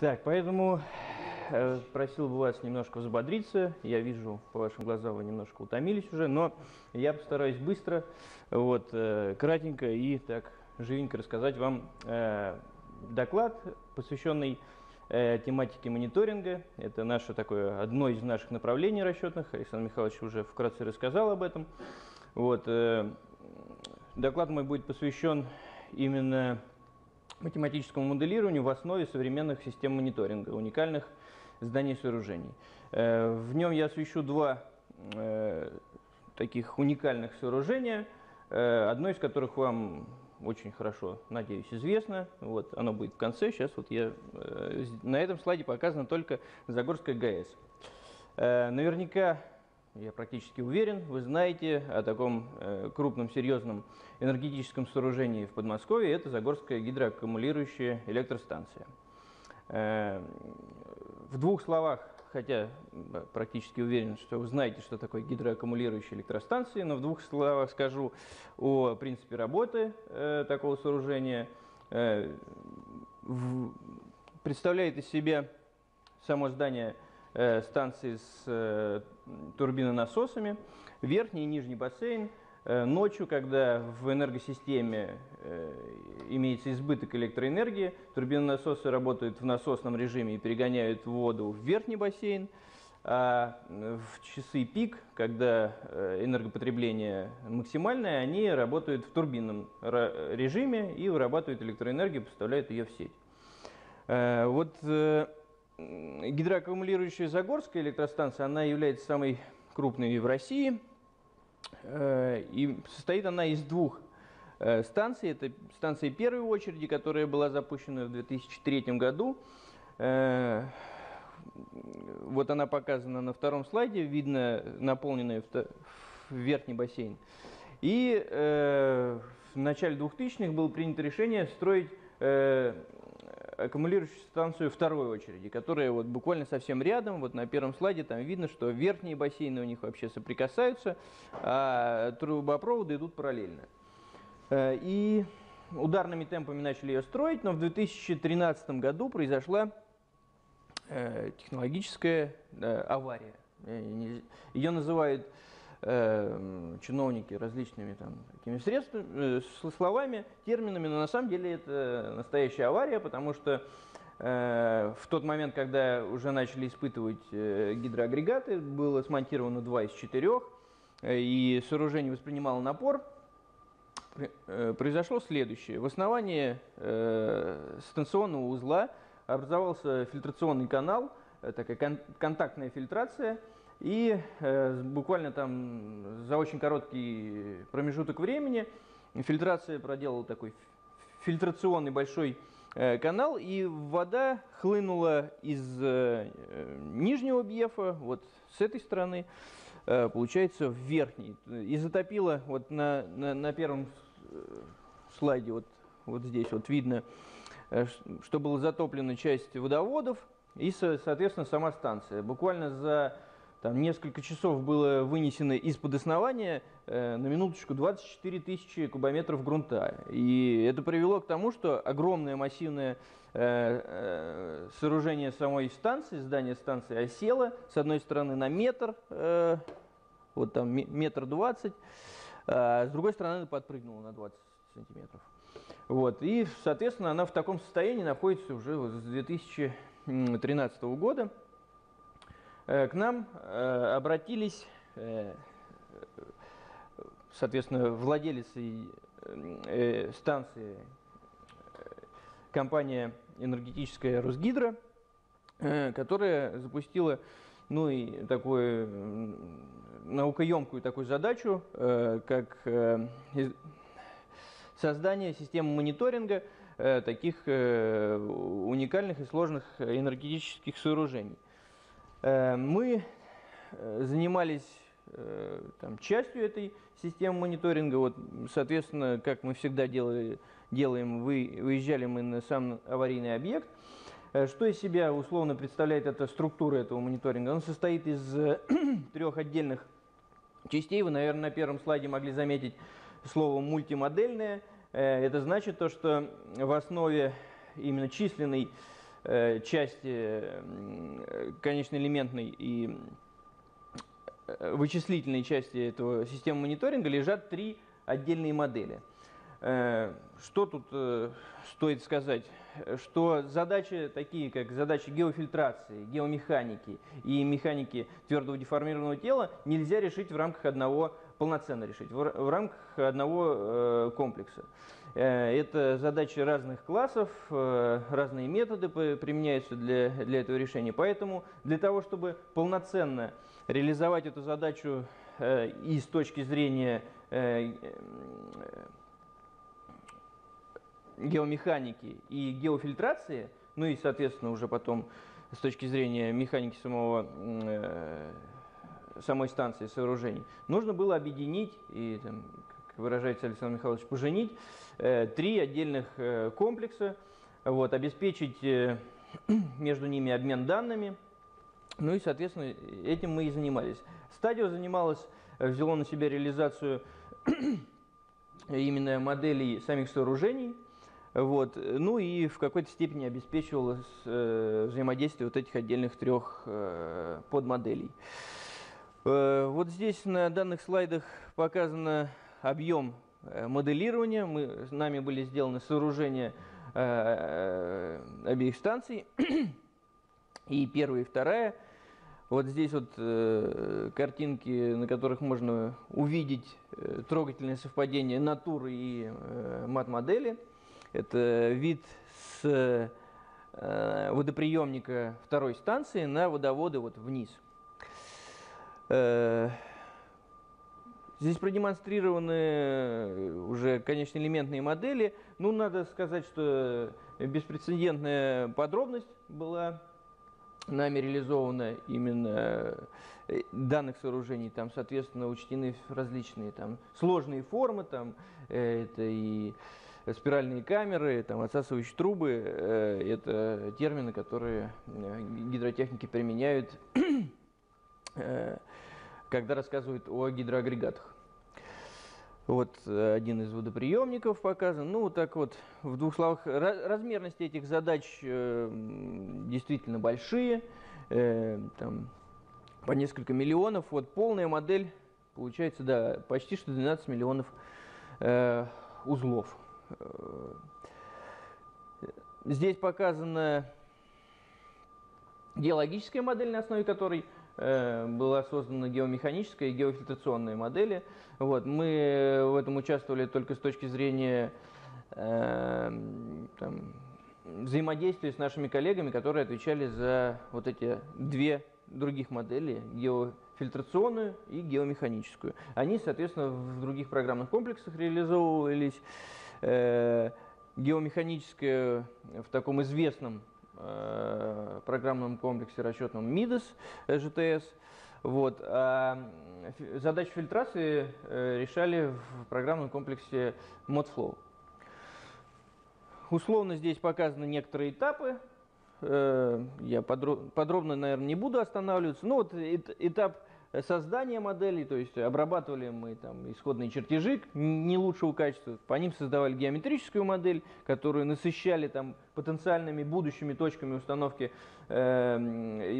Так, поэтому э, просил бы вас немножко взбодриться. Я вижу, по вашим глазам вы немножко утомились уже, но я постараюсь быстро, вот, э, кратенько и так живенько рассказать вам э, доклад, посвященный тематике мониторинга. Это наше такое, одно из наших направлений расчетных. Александр Михайлович уже вкратце рассказал об этом. Вот, доклад мой будет посвящен именно математическому моделированию в основе современных систем мониторинга, уникальных зданий и сооружений. Э, в нем я освещу два э, таких уникальных сооружения, э, одно из которых вам очень хорошо, надеюсь, известно. Вот, оно будет в конце. Сейчас вот я на этом слайде показано только Загорская ГАЭС. Наверняка я практически уверен, вы знаете о таком э, крупном, серьезном энергетическом сооружении в Подмосковье. Это Загорская гидроаккумулирующая электростанция. Э, в двух словах, хотя практически уверен, что вы знаете, что такое гидроаккумулирующая электростанция, но в двух словах скажу о принципе работы э, такого сооружения. Э, в, представляет из себя само здание станции с э, турбинонасосами, верхний и нижний бассейн. Э, ночью, когда в энергосистеме имеется избыток электроэнергии, турбинонасосы работают в насосном режиме и перегоняют воду в верхний бассейн, а в часы пик, когда энергопотребление максимальное, они работают в турбинном режиме и вырабатывают электроэнергию, поставляют ее в сеть. Вот гидроаккумулирующая Загорская электростанция, она является самой крупной в России. Э, и состоит она из двух э, станций. Это станция первой очереди, которая была запущена в 2003 году. Э, вот она показана на втором слайде, видно наполненный верхний бассейн. И в начале 2000-х было принято решение строить аккумулирующую станцию второй очереди, которая вот буквально совсем рядом, вот на первом слайде там видно, что верхние бассейны у них вообще соприкасаются, а трубопроводы идут параллельно. Э, и ударными темпами начали ее строить, но в 2013 году произошла э, технологическая авария. Э, ее называют э, чиновники различными там такими средствами, э, словами, терминами, но на самом деле это настоящая авария, потому что э, в тот момент, когда уже начали испытывать э, гидроагрегаты, было смонтировано два из четырех, э, и сооружение воспринимало напор, э, произошло следующее. В основании э, станционного узла образовался фильтрационный канал, э, такая кон контактная фильтрация, и э, буквально там за очень короткий промежуток времени фильтрация проделала такой фильтрационный большой э, канал, и вода хлынула из э, нижнего бьефа, вот с этой стороны, э, получается, в верхний. И затопила вот на, на, на первом э, слайде, вот, вот здесь вот видно, э, что была затоплена часть водоводов и, соответственно, сама станция. Буквально за там несколько часов было вынесено из-под основания э, на минуточку 24 тысячи кубометров грунта. И это привело к тому, что огромное массивное э, э, сооружение самой станции, здание станции осело с одной стороны на метр, э, вот там метр двадцать, а с другой стороны подпрыгнуло на 20 сантиметров. Вот. И, соответственно, она в таком состоянии находится уже с 2013 года. Э, к нам э, обратились, э, соответственно, владелец станции, компания энергетическая Росгидро, которая запустила ну и такую наукоемкую такую задачу, как создание системы мониторинга таких уникальных и сложных энергетических сооружений. Э, мы э, занимались э, там, частью этой системы мониторинга. Вот, соответственно, как мы всегда делали, делаем, вы, выезжали мы на сам аварийный объект. Что из себя условно представляет эта структура этого мониторинга? Он состоит из трех отдельных частей. Вы, наверное, на первом слайде могли заметить слово «мультимодельное». Это значит то, что в основе именно численной части конечно элементной и вычислительной части этого системы мониторинга лежат три отдельные модели. Что тут стоит сказать? что задачи такие, как задачи геофильтрации, геомеханики и механики твердого деформированного тела нельзя решить в рамках одного, полноценно решить, в, рамках одного э, комплекса. Э, это задачи разных классов, э, разные методы применяются для, для этого решения. Поэтому для того, чтобы полноценно реализовать эту задачу э, и с точки зрения геомеханики и геофильтрации, ну и, соответственно, уже потом с точки зрения механики самого, самой станции сооружений, нужно было объединить и, там, выражается Александр Михайлович, поженить э, три отдельных э, комплекса, вот, обеспечить э, между ними обмен данными, ну и, соответственно, этим мы и занимались. Стадио занималась, взяло на себя реализацию именно моделей самих сооружений, вот. Ну и в какой-то степени обеспечивалось э, взаимодействие вот этих отдельных трех э, подмоделей. Э, вот здесь на данных слайдах показан объем э, моделирования. Мы, нами были сделаны сооружения э, обеих станций, и первая, и вторая. Вот здесь вот э, картинки, на которых можно увидеть э, трогательное совпадение натуры и э, мат-модели – это вид с э, водоприемника второй станции на водоводы вот вниз. Э, здесь продемонстрированы уже, конечно, элементные модели. Ну, надо сказать, что беспрецедентная подробность была нами реализована именно э, данных сооружений. Там, соответственно, учтены различные там, сложные формы. Там, это и спиральные камеры, там, отсасывающие трубы э, – это термины, которые э, гидротехники применяют, э, когда рассказывают о гидроагрегатах. Вот один из водоприемников показан. Ну, так вот, в двух словах, размерности этих задач действительно большие, там, по несколько миллионов. Вот полная модель получается, да, почти что 12 миллионов узлов. Э, здесь показана геологическая модель, на основе которой э, была создана геомеханическая и геофильтрационная модели. Вот, мы в этом участвовали только с точки зрения э, там, взаимодействия с нашими коллегами, которые отвечали за вот эти две других модели, геофильтрационную и геомеханическую. Они, соответственно, в других программных комплексах реализовывались э, геомеханическое в таком известном э, программном комплексе расчетном МИДОС, ЖТС. Вот. А задачу фильтрации э, решали в программном комплексе ModFlow. Условно здесь показаны некоторые этапы. Э, я подробно, наверное, не буду останавливаться. Ну вот этап создания моделей, то есть обрабатывали мы там исходные чертежи не лучшего качества, по ним создавали геометрическую модель, которую насыщали там потенциальными будущими точками установки э,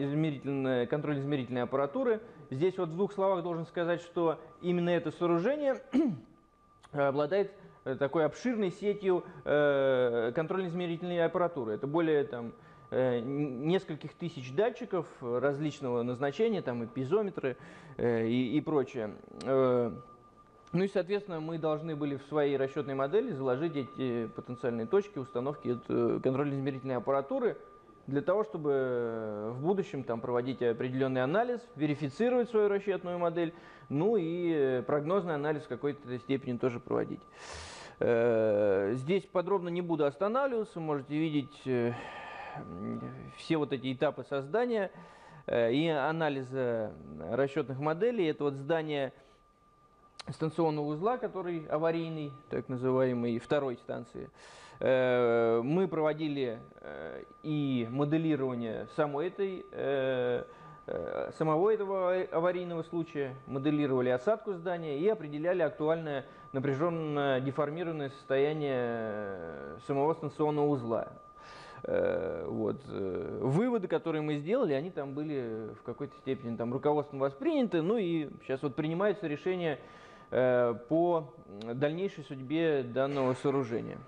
измерительной, контрольно-измерительной аппаратуры. Здесь вот в двух словах должен сказать, что именно это сооружение обладает такой обширной сетью э, контрольно-измерительной аппаратуры. Это более там, Э, нескольких тысяч датчиков различного назначения, там и пизометры э, и, и прочее. Э, ну и, соответственно, мы должны были в своей расчетной модели заложить эти потенциальные точки установки контрольно-измерительной аппаратуры для того, чтобы в будущем там, проводить определенный анализ, верифицировать свою расчетную модель, ну и прогнозный анализ в какой-то степени тоже проводить. Здесь подробно не буду останавливаться, можете видеть все вот эти этапы создания э, и анализа расчетных моделей. Это вот здание станционного узла, который аварийный, так называемый, второй станции. Э, мы проводили э, и моделирование самой этой, самого этого аварийного случая, моделировали осадку здания и определяли актуальное напряженно деформированное состояние самого станционного узла. Э, вот. Э, выводы, которые мы сделали, они там были в какой-то степени там, руководством восприняты, ну и сейчас вот принимается решение э, по дальнейшей судьбе данного сооружения.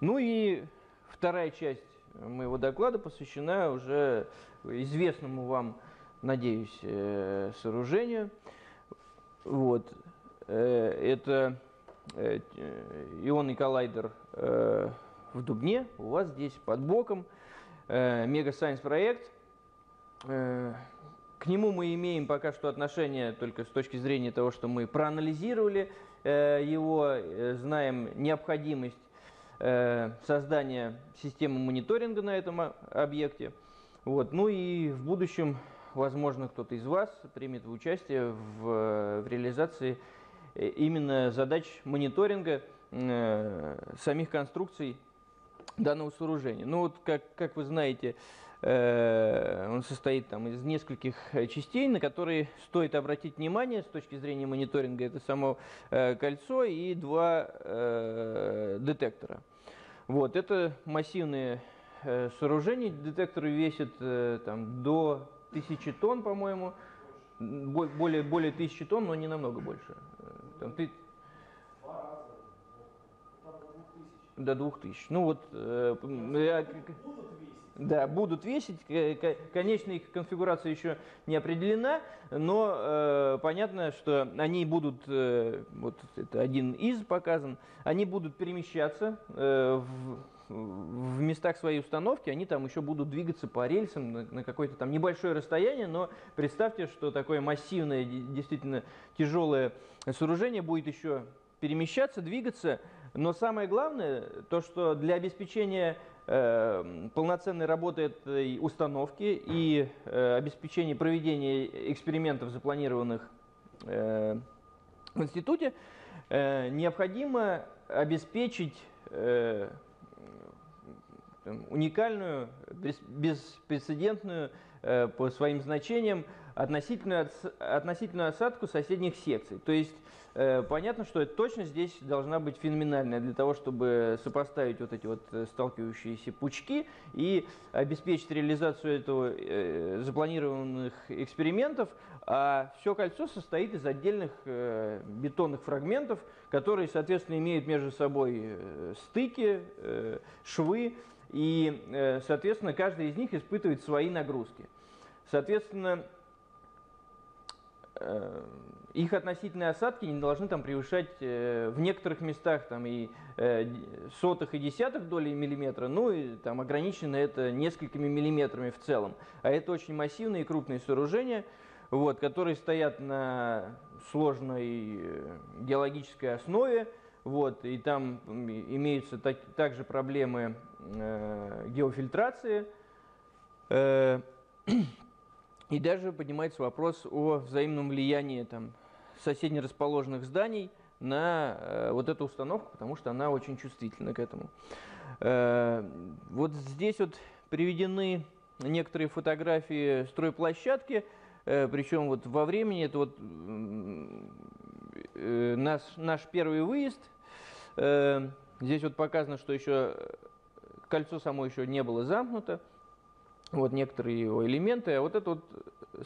Ну и вторая часть моего доклада посвящена уже известному вам, надеюсь, сооружению. Вот. Это ионный коллайдер в Дубне, у вас здесь под боком э, Мега Сайенс проект. Э, к нему мы имеем пока что отношение только с точки зрения того, что мы проанализировали э, его, знаем необходимость создания системы мониторинга на этом объекте. Вот. Ну и в будущем, возможно, кто-то из вас примет участие в, в реализации именно задач мониторинга самих конструкций данного сооружения. Ну вот, как, как вы знаете, э, он состоит там из нескольких э, частей, на которые стоит обратить внимание с точки зрения мониторинга. Это само э, кольцо и два э, детектора. Вот, это массивные э, сооружения. Детекторы весят э, там, до 1000 тонн, по-моему. Более, более 1000 тонн, но не намного больше. Э, там, до 2000. Ну вот... Э, э, да, будут весить. Конечная их конфигурация еще не определена, но э, понятно, что они будут, э, вот это один из показан, они будут перемещаться э, в, в местах своей установки, они там еще будут двигаться по рельсам на, на какое-то там небольшое расстояние, но представьте, что такое массивное, действительно тяжелое сооружение будет еще перемещаться, двигаться, но самое главное, то, что для обеспечения э, полноценной работы этой установки и э, обеспечения проведения экспериментов, запланированных э, в институте, э, необходимо обеспечить э, уникальную, беспрецедентную э, по своим значениям относительную, относительную осадку соседних секций. То есть понятно, что точность здесь должна быть феноменальная для того, чтобы сопоставить вот эти вот э, сталкивающиеся пучки и обеспечить реализацию этого э, запланированных экспериментов. А все кольцо состоит из отдельных э, бетонных фрагментов, которые, соответственно, имеют между собой э, стыки, э, швы, и, э, соответственно, каждый из них испытывает свои нагрузки. Соответственно, Э, их относительные осадки не должны там превышать э, в некоторых местах там и э, сотых и десятых доли миллиметра, ну и там ограничено это несколькими миллиметрами в целом. А это очень массивные и крупные сооружения, вот, которые стоят на сложной геологической основе, вот, и там имеются так, также проблемы э, геофильтрации. Э, И даже поднимается вопрос о взаимном влиянии там, соседне расположенных зданий на э, вот эту установку, потому что она очень чувствительна к этому. Э, вот здесь вот приведены некоторые фотографии стройплощадки, э, причем вот во времени это вот наш, наш первый выезд. Здесь вот показано, что еще кольцо само еще не было замкнуто вот некоторые его элементы. А вот это вот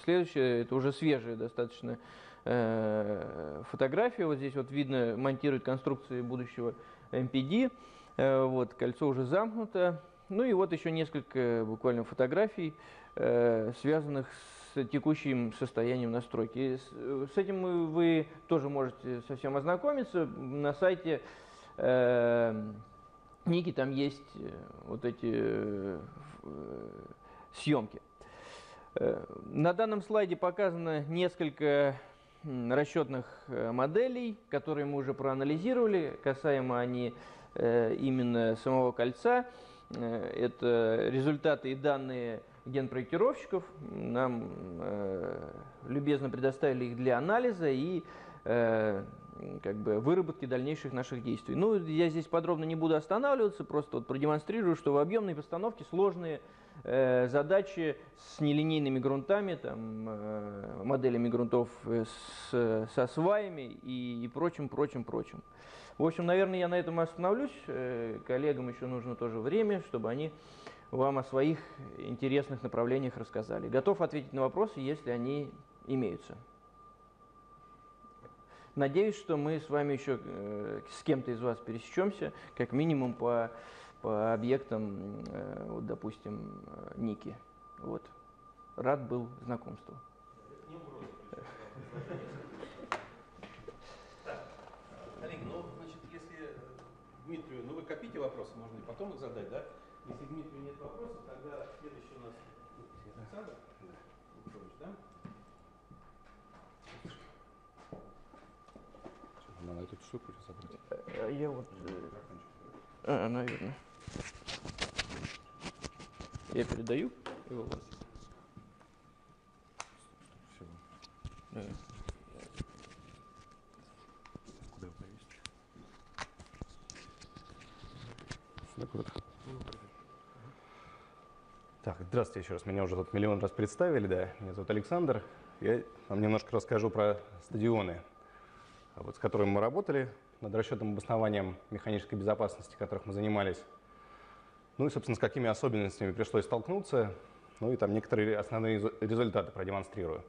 следующее, это уже свежая достаточно э, фотография. Вот здесь вот видно, монтирует конструкции будущего MPD. Э, вот, кольцо уже замкнуто. Ну и вот еще несколько буквально фотографий, э, связанных с текущим состоянием настройки. С, этим вы тоже можете совсем ознакомиться. На сайте э, Ники там есть вот эти съемки. На данном слайде показано несколько расчетных э, моделей, которые мы уже проанализировали, касаемо они э, именно самого кольца. Это результаты и данные генпроектировщиков. Нам любезно предоставили их для анализа и как бы, выработки дальнейших наших действий. Ну, я здесь подробно не буду останавливаться, просто вот продемонстрирую, что в объемной постановке сложные Э, задачи с нелинейными грунтами, там, э, моделями грунтов с, со сваями и, и прочим, прочим, прочим. В общем, наверное, я на этом остановлюсь. Э, коллегам еще нужно тоже время, чтобы они вам о своих интересных направлениях рассказали. Готов ответить на вопросы, если они имеются. Надеюсь, что мы с вами еще э, с кем-то из вас пересечемся, как минимум по, по объектам, э, вот, допустим, э, Ники. Вот. Рад был знакомству. Олег, ну, значит, если Дмитрию, ну вы копите вопросы, можно и потом их задать, да? Если Дмитрию нет вопросов, тогда следующий у нас Александр Петрович, да? Надо эту штуку сейчас забрать. Я вот... А, наверное. Я передаю его вот. Все. Да. Куда его повесить? Так вот. Так, здравствуйте еще раз. Меня уже тут миллион раз представили, да. Меня зовут Александр. Я вам немножко расскажу про стадионы, вот, с которыми мы работали, над расчетом обоснованием механической безопасности, которых мы занимались. Ну и, собственно, с какими особенностями пришлось столкнуться. Ну и там некоторые основные результаты продемонстрирую.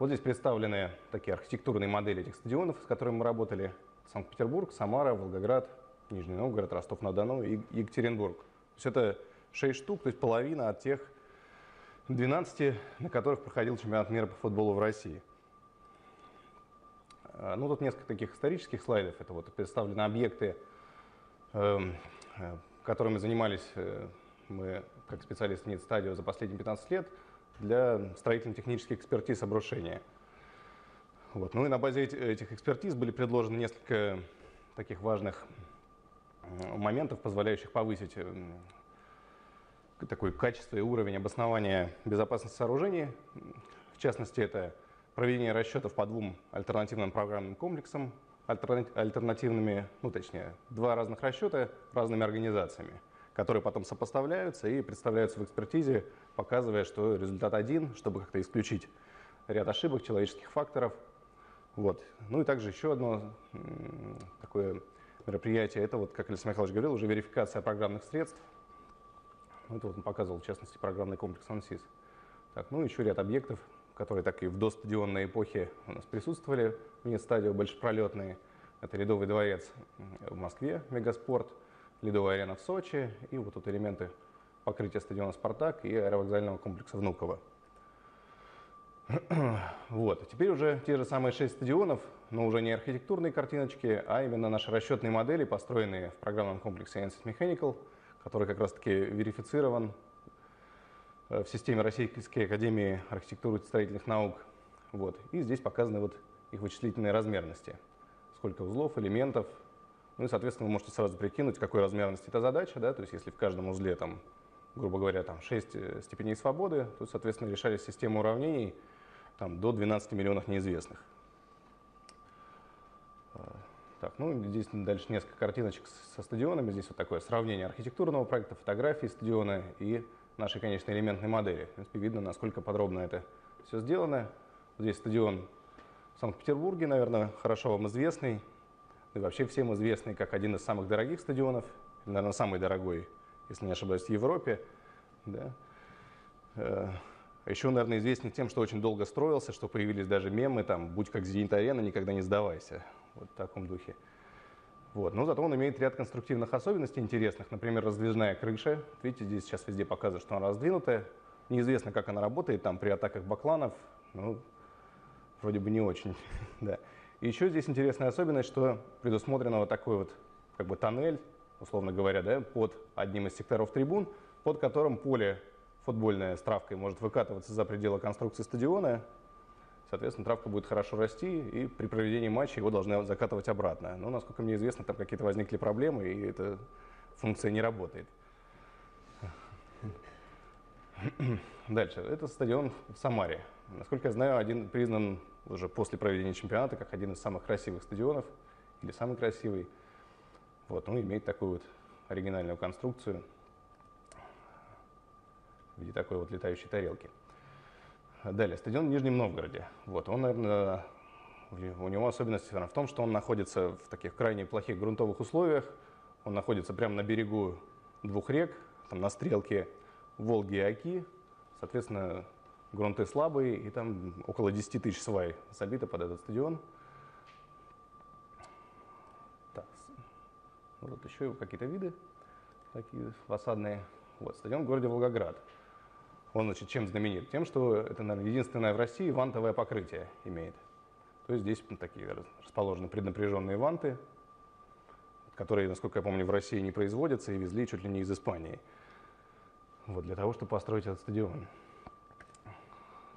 Вот здесь представлены такие архитектурные модели этих стадионов, с которыми мы работали. Санкт-Петербург, Самара, Волгоград, Нижний Новгород, Ростов-на-Дону и Екатеринбург. То есть это 6 штук, то есть половина от тех 12, на которых проходил чемпионат мира по футболу в России. А, ну, тут несколько таких исторических слайдов. Это вот представлены объекты, эм, э, которыми занимались э, мы, как специалисты НИТ стадио, за последние 15 лет для строительно-технических экспертиз обрушения. Вот. Ну и на базе этих экспертиз были предложены несколько таких важных моментов, позволяющих повысить эм, такой качество и уровень обоснования безопасности сооружений. В частности, это проведение расчетов по двум альтернативным программным комплексам, альтернативными, ну точнее, два разных расчета разными организациями, которые потом сопоставляются и представляются в экспертизе, показывая, что результат один, чтобы как-то исключить ряд ошибок, человеческих факторов. Вот. Ну и также еще одно такое мероприятие, это вот, как Алексей Михайлович говорил, уже верификация программных средств. Это вот он показывал, в частности, программный комплекс ANSYS. Так, ну еще ряд объектов, которые так и в достадионной эпохе у нас присутствовали, мини-стадио большепролетные. Это Ледовый дворец в Москве, Мегаспорт, Ледовая арена в Сочи и вот тут элементы покрытия стадиона «Спартак» и аэровокзального комплекса Внуково. Вот. Теперь уже те же самые шесть стадионов, но уже не архитектурные картиночки, а именно наши расчетные модели, построенные в программном комплексе ANSYS Mechanical, который как раз-таки верифицирован в системе Российской Академии архитектуры и строительных наук. Вот. И здесь показаны вот их вычислительные размерности. Сколько узлов, элементов. Ну и, соответственно, вы можете сразу прикинуть, какой размерности эта задача. Да? То есть если в каждом узле, там, грубо говоря, там 6 э, степеней свободы, то, соответственно, решались системы уравнений там, до 12 миллионов неизвестных. Э, так, ну, здесь дальше несколько картиночек со стадионами. Здесь вот такое сравнение архитектурного проекта, фотографии стадиона и нашей, конечно, элементной модели. В принципе, видно, насколько подробно это все сделано. Здесь стадион в Санкт-Петербурге, наверное, хорошо вам известный. И вообще всем известный как один из самых дорогих стадионов. Наверное, самый дорогой, если не ошибаюсь, в Европе. Да. Э, Еще, наверное, известен тем, что очень долго строился, что появились даже мемы, там, будь как Зенит-арена, никогда не сдавайся. Вот в таком духе. Вот. Но зато он имеет ряд конструктивных особенностей интересных. Например, раздвижная крыша. Видите, здесь сейчас везде показывают, что она раздвинутая. Неизвестно, как она работает там при атаках бакланов. Ну, вроде бы не очень. да. И еще здесь интересная особенность, что предусмотрено вот такой вот как бы тоннель, условно говоря, да, под одним из секторов трибун, под которым поле футбольное с травкой может выкатываться за пределы конструкции стадиона соответственно, травка будет хорошо расти, и при проведении матча его должны закатывать обратно. Но, насколько мне известно, там какие-то возникли проблемы, и эта функция не работает. Дальше. Это стадион в Самаре. Насколько я знаю, один признан уже после проведения чемпионата как один из самых красивых стадионов, или самый красивый. Вот, он имеет такую вот оригинальную конструкцию в виде такой вот летающей тарелки. Далее, стадион в Нижнем Новгороде. Вот, он, наверное, у него особенность в том, что он находится в таких крайне плохих грунтовых условиях. Он находится прямо на берегу двух рек, там, на стрелке Волги и Оки, соответственно, грунты слабые, и там около 10 тысяч свай забито под этот стадион. Так, вот еще какие-то виды такие фасадные. Вот, стадион в городе Волгоград. Он, значит, чем знаменит? Тем, что это, наверное, единственное в России вантовое покрытие имеет. То есть здесь ну, такие расположены преднапряженные ванты, которые, насколько я помню, в России не производятся и везли чуть ли не из Испании. Вот, для того, чтобы построить этот стадион.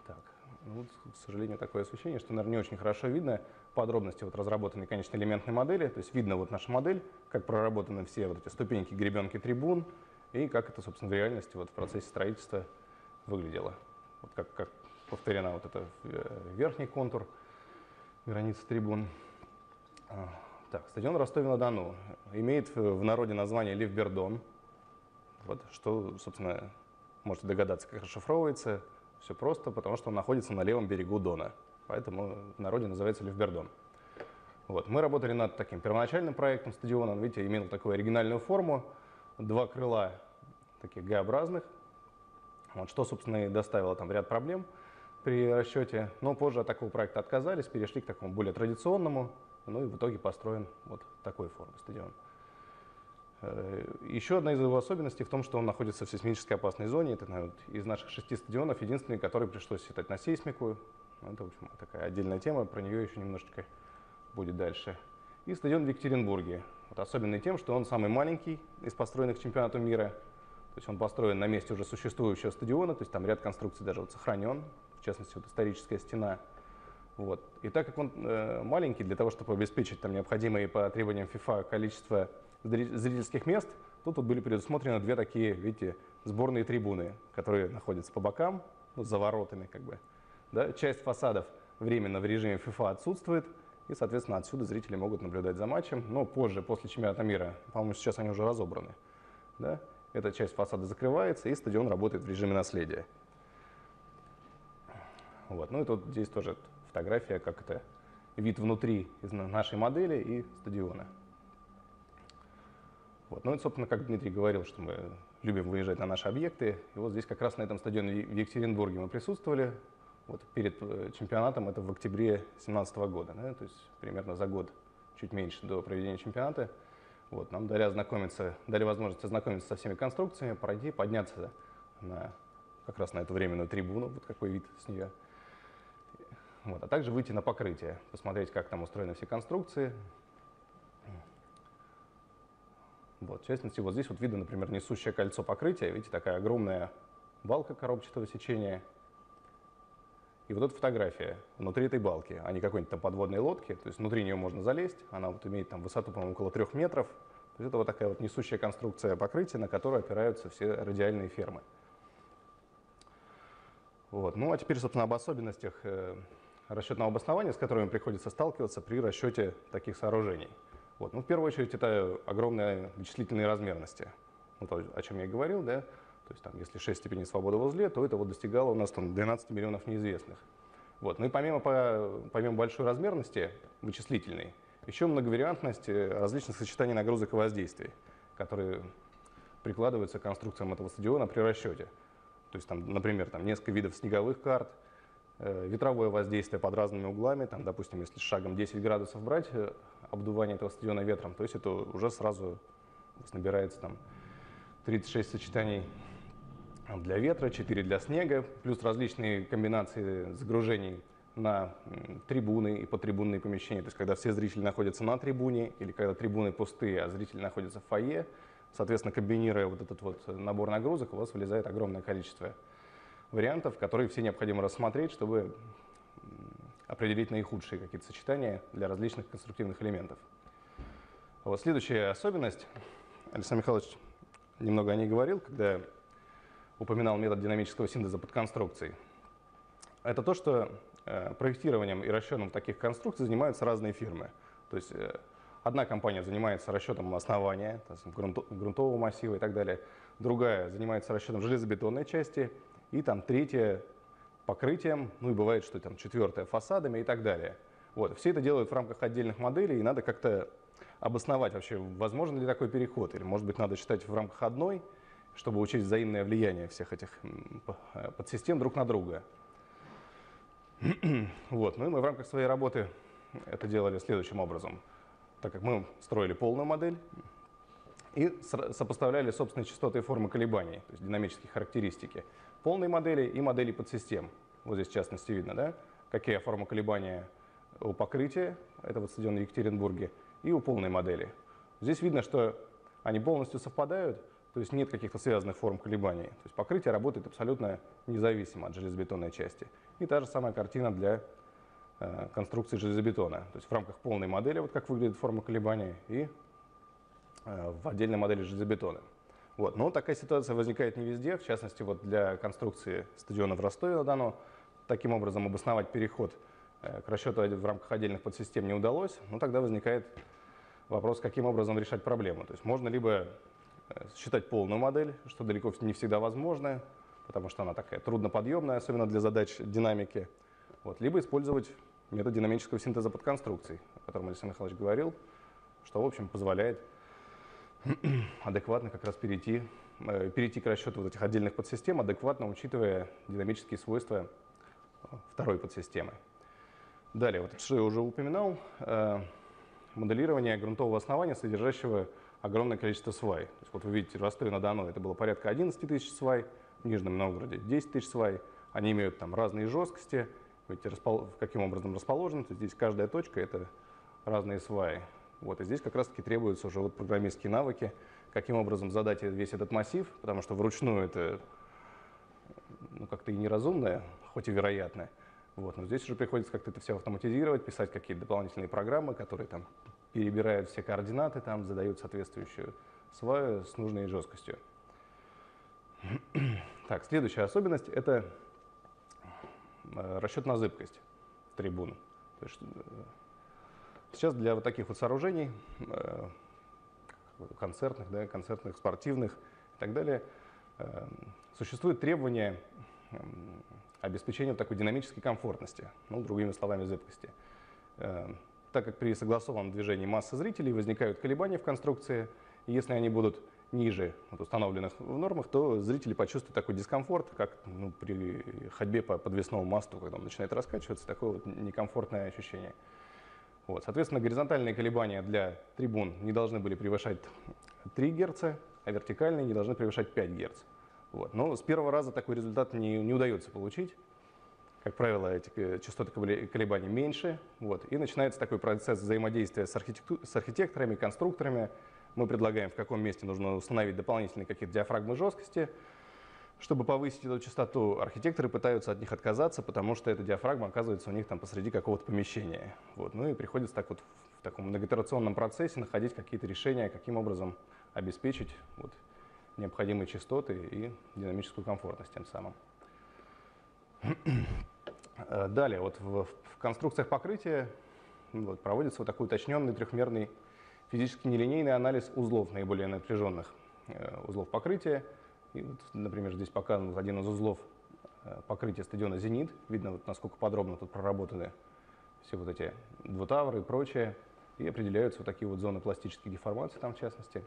Так, ну, к сожалению, такое освещение, что, наверное, не очень хорошо видно подробности вот разработанной, конечно, элементной модели. То есть видно вот наша модель, как проработаны все вот эти ступеньки, гребенки трибун, и как это, собственно, в реальности вот в процессе строительства выглядело. Вот как, как повторена вот это э, верхний контур границы трибун. А, так, стадион Ростове-на-Дону имеет в народе название Ливбердон. Вот, что, собственно, можете догадаться, как расшифровывается. Все просто, потому что он находится на левом берегу Дона. Поэтому в народе называется Ливбердон. Вот. Мы работали над таким первоначальным проектом стадиона. Он, видите, имел такую оригинальную форму. Два крыла таких Г-образных, вот, что, собственно, и доставило там ряд проблем при расчете. Но позже от такого проекта отказались, перешли к такому более традиционному. Ну и в итоге построен вот такой формы стадион. Э, Еще одна из его особенностей в том, что он находится в сейсмической опасной зоне. Это наверное, из наших шести стадионов единственный, который пришлось считать на сейсмику. Это, в общем, такая отдельная тема, про нее еще немножечко будет дальше. И стадион в Екатеринбурге. Вот особенный тем, что он самый маленький из построенных чемпионатом мира. То есть он построен на месте уже существующего стадиона, то есть там ряд конструкций даже вот сохранен, в частности, вот историческая стена. Вот. И так как он э, маленький, для того, чтобы обеспечить там, необходимые по требованиям FIFA количество зрительских мест, тут вот были предусмотрены две такие, видите, сборные трибуны, которые находятся по бокам, ну, за воротами как бы. Да? Часть фасадов временно в режиме FIFA отсутствует, и, соответственно, отсюда зрители могут наблюдать за матчем, но позже, после чемпионата мира, по-моему, сейчас они уже разобраны. Да? Эта часть фасада закрывается, и стадион работает в режиме наследия. Вот. Ну и тут здесь тоже фотография, как это вид внутри из нашей модели и стадиона. Вот. Ну и, собственно, как Дмитрий говорил, что мы любим выезжать на наши объекты. И вот здесь как раз на этом стадионе в Екатеринбурге мы присутствовали. Вот перед э, чемпионатом, это в октябре 2017 года, да, то есть примерно за год, чуть меньше до проведения чемпионата. Вот, нам дали, ознакомиться, дали возможность ознакомиться со всеми конструкциями, пройти, подняться на, как раз на эту временную трибуну, вот какой вид с нее. Вот, а также выйти на покрытие, посмотреть, как там устроены все конструкции. Вот, в частности, вот здесь вот видно, например, несущее кольцо покрытия. Видите, такая огромная балка коробчатого сечения. И вот эта фотография внутри этой балки, а не какой-нибудь там подводной лодки. То есть внутри нее можно залезть. Она вот имеет там высоту, по-моему, около трех метров. То есть это вот такая вот несущая конструкция покрытия, на которую опираются все радиальные фермы. Вот. Ну а теперь, собственно, об особенностях э, расчетного обоснования, с которыми приходится сталкиваться при расчете таких сооружений. Вот. Ну, в первую очередь, это огромные вычислительные размерности. Ну, то, о чем я и говорил, да. То есть, там, если 6 степеней свободы в узле, то это вот достигало у нас там, 12 миллионов неизвестных. Вот. Ну и помимо, по, помимо большой размерности вычислительной, еще многовариантность э, различных сочетаний нагрузок и воздействий, которые прикладываются к конструкциям этого стадиона при расчете. То есть, там, например, там, несколько видов снеговых карт, э, ветровое воздействие под разными углами, там, допустим, если шагом 10 градусов брать э, обдувание этого стадиона ветром, то есть это уже сразу набирается там 36 сочетаний для ветра, 4 для снега, плюс различные комбинации загружений на трибуны и потрибунные помещения. То есть когда все зрители находятся на трибуне или когда трибуны пустые, а зрители находятся в фойе, соответственно, комбинируя вот этот вот набор нагрузок, у вас вылезает огромное количество вариантов, которые все необходимо рассмотреть, чтобы определить наихудшие какие-то сочетания для различных конструктивных элементов. Вот следующая особенность, Александр Михайлович немного о ней говорил, когда упоминал метод динамического синтеза под конструкцией. Это то, что э, проектированием и расчетом таких конструкций занимаются разные фирмы. То есть э, одна компания занимается расчетом основания, грунтового массива и так далее, другая занимается расчетом железобетонной части, и там третья покрытием, ну и бывает, что там четвертая фасадами и так далее. Вот. Все это делают в рамках отдельных моделей, и надо как-то обосновать вообще, возможно ли такой переход, или может быть надо считать в рамках одной, чтобы учесть взаимное влияние всех этих э, подсистем друг на друга. Вот. Ну и мы в рамках своей работы это делали следующим образом. Так как мы строили полную модель и сопоставляли собственные частоты и формы колебаний, то есть динамические характеристики полной модели и модели подсистем. Вот здесь в частности видно, да, какие формы колебания у покрытия, это вот стадион в Екатеринбурге, и у полной модели. Здесь видно, что они полностью совпадают, то есть нет каких-то связанных форм колебаний. То есть покрытие работает абсолютно независимо от железобетонной части. И та же самая картина для э, конструкции железобетона. То есть в рамках полной модели, вот как выглядит форма колебания, и э, в отдельной модели железобетона. Вот. Но такая ситуация возникает не везде, в частности вот для конструкции стадиона в Ростове на Дону. Таким образом обосновать переход э, к расчету в рамках отдельных подсистем не удалось, но тогда возникает вопрос, каким образом решать проблему. То есть можно либо считать полную модель, что далеко не всегда возможно, потому что она такая трудноподъемная, особенно для задач динамики. Вот. Либо использовать метод динамического синтеза подконструкций, о котором Александр Михайлович говорил, что, в общем, позволяет адекватно как раз перейти, э, перейти к расчету вот этих отдельных подсистем, адекватно учитывая динамические свойства э, второй подсистемы. Далее, вот что я уже упоминал, моделирование грунтового основания, содержащего огромное количество свай. То есть вот вы видите, в Ростове-на-Дону это было порядка 11 тысяч свай, в Нижнем Новгороде 10 тысяч свай. Они имеют там разные жесткости, видите, распол... каким образом расположены. То есть здесь каждая точка — это разные сваи. Вот, и здесь как раз-таки требуются уже вот программистские навыки, каким образом задать весь этот массив, потому что вручную это ну, как-то и неразумное, хоть и вероятное. Вот, но здесь уже приходится как-то это все автоматизировать, писать какие-то дополнительные программы, которые там перебирают все координаты, там задают соответствующую свою с нужной жесткостью. Так, следующая особенность – это э, расчет на зыбкость трибун. То есть, э, сейчас для вот таких вот сооружений, э, концертных, да, концертных, спортивных и так далее, существует требование обеспечения такой динамической комфортности, ну, другими словами, зыбкости так как при согласованном движении массы зрителей возникают колебания в конструкции, и если они будут ниже вот, установленных в нормах, то зрители почувствуют такой дискомфорт, как ну, при ходьбе по подвесному мосту, когда он начинает раскачиваться, такое вот некомфортное ощущение. Вот, соответственно, горизонтальные колебания для трибун не должны были превышать 3 Гц, а вертикальные не должны превышать 5 Гц. Вот. Но с первого раза такой результат не, не удается получить как правило, эти э, частоты колебаний меньше. Вот, и начинается такой процесс взаимодействия с, архитекту- с архитекторами, конструкторами. Мы предлагаем, в каком месте нужно установить дополнительные какие-то диафрагмы жесткости. Чтобы повысить эту частоту, архитекторы пытаются от них отказаться, потому что эта диафрагма оказывается у них там посреди какого-то помещения. Вот. Ну и приходится так вот в таком многоитерационном процессе находить какие-то решения, каким образом обеспечить вот, необходимые частоты и динамическую комфортность тем самым. Э, далее, вот в, в конструкциях покрытия вот, проводится вот такой уточненный трехмерный физически нелинейный анализ узлов наиболее напряженных э, узлов покрытия. И вот, например, здесь показан вот один из узлов э, покрытия стадиона «Зенит». Видно, вот, насколько подробно тут проработаны все вот эти двутавры и прочее. И определяются вот такие вот зоны пластических деформаций там в частности.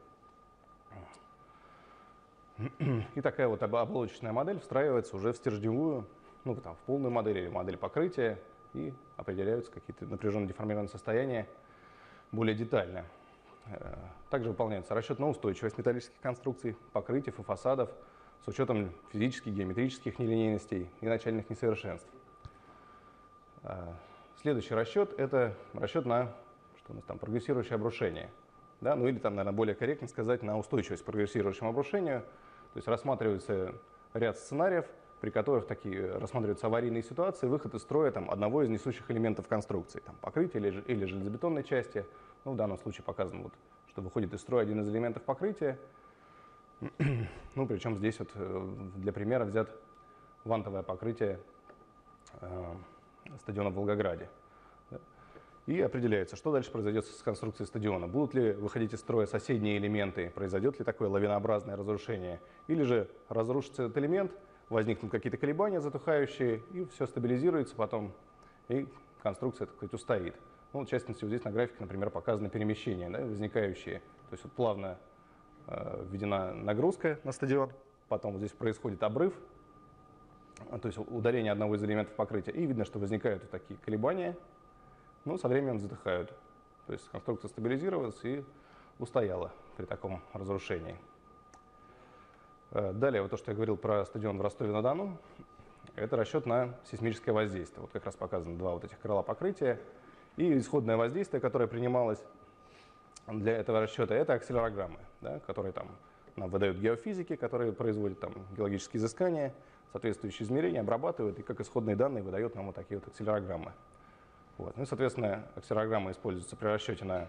И такая вот оболочечная модель встраивается уже в стержневую ну, там, в полную модель или модель покрытия, и определяются какие-то напряженно деформированные состояния более детально. Э, также выполняется расчет на устойчивость металлических конструкций, покрытий и фасадов с учетом физических, геометрических нелинейностей и начальных несовершенств. Э, следующий расчет – это расчет на что у нас там, прогрессирующее обрушение. Да? Ну или там, наверное, более корректно сказать, на устойчивость к прогрессирующему обрушению. То есть рассматривается ряд сценариев – при которых такие рассматриваются аварийные ситуации, выход из строя там, одного из несущих элементов конструкции, там, покрытия или, или железобетонной части. Ну, в данном случае показано, вот, что выходит из строя один из элементов покрытия. ну, причем здесь вот э, для примера взят вантовое покрытие э, стадиона в Волгограде. И определяется, что дальше произойдет с конструкцией стадиона. Будут ли выходить из строя соседние элементы, произойдет ли такое лавинообразное разрушение, или же разрушится этот элемент – возникнут какие-то колебания затухающие, и все стабилизируется потом, и конструкция, так сказать, устоит. Ну, в частности, вот здесь на графике, например, показаны перемещения, да, возникающие. То есть вот плавно э, введена нагрузка на стадион, потом вот здесь происходит обрыв, то есть удаление одного из элементов покрытия, и видно, что возникают вот такие колебания, но со временем затыхают. То есть конструкция стабилизировалась и устояла при таком разрушении. Э, далее, вот то, что я говорил про стадион в Ростове-на-Дону, это расчет на сейсмическое воздействие. Вот как раз показаны два вот этих крыла покрытия. И исходное воздействие, которое принималось для этого расчета, это акселерограммы, да, которые там нам выдают геофизики, которые производят там геологические изыскания, соответствующие измерения, обрабатывают и как исходные данные выдают нам вот такие вот акселерограммы. Вот. Ну и, соответственно, акселерограмма используется при расчете на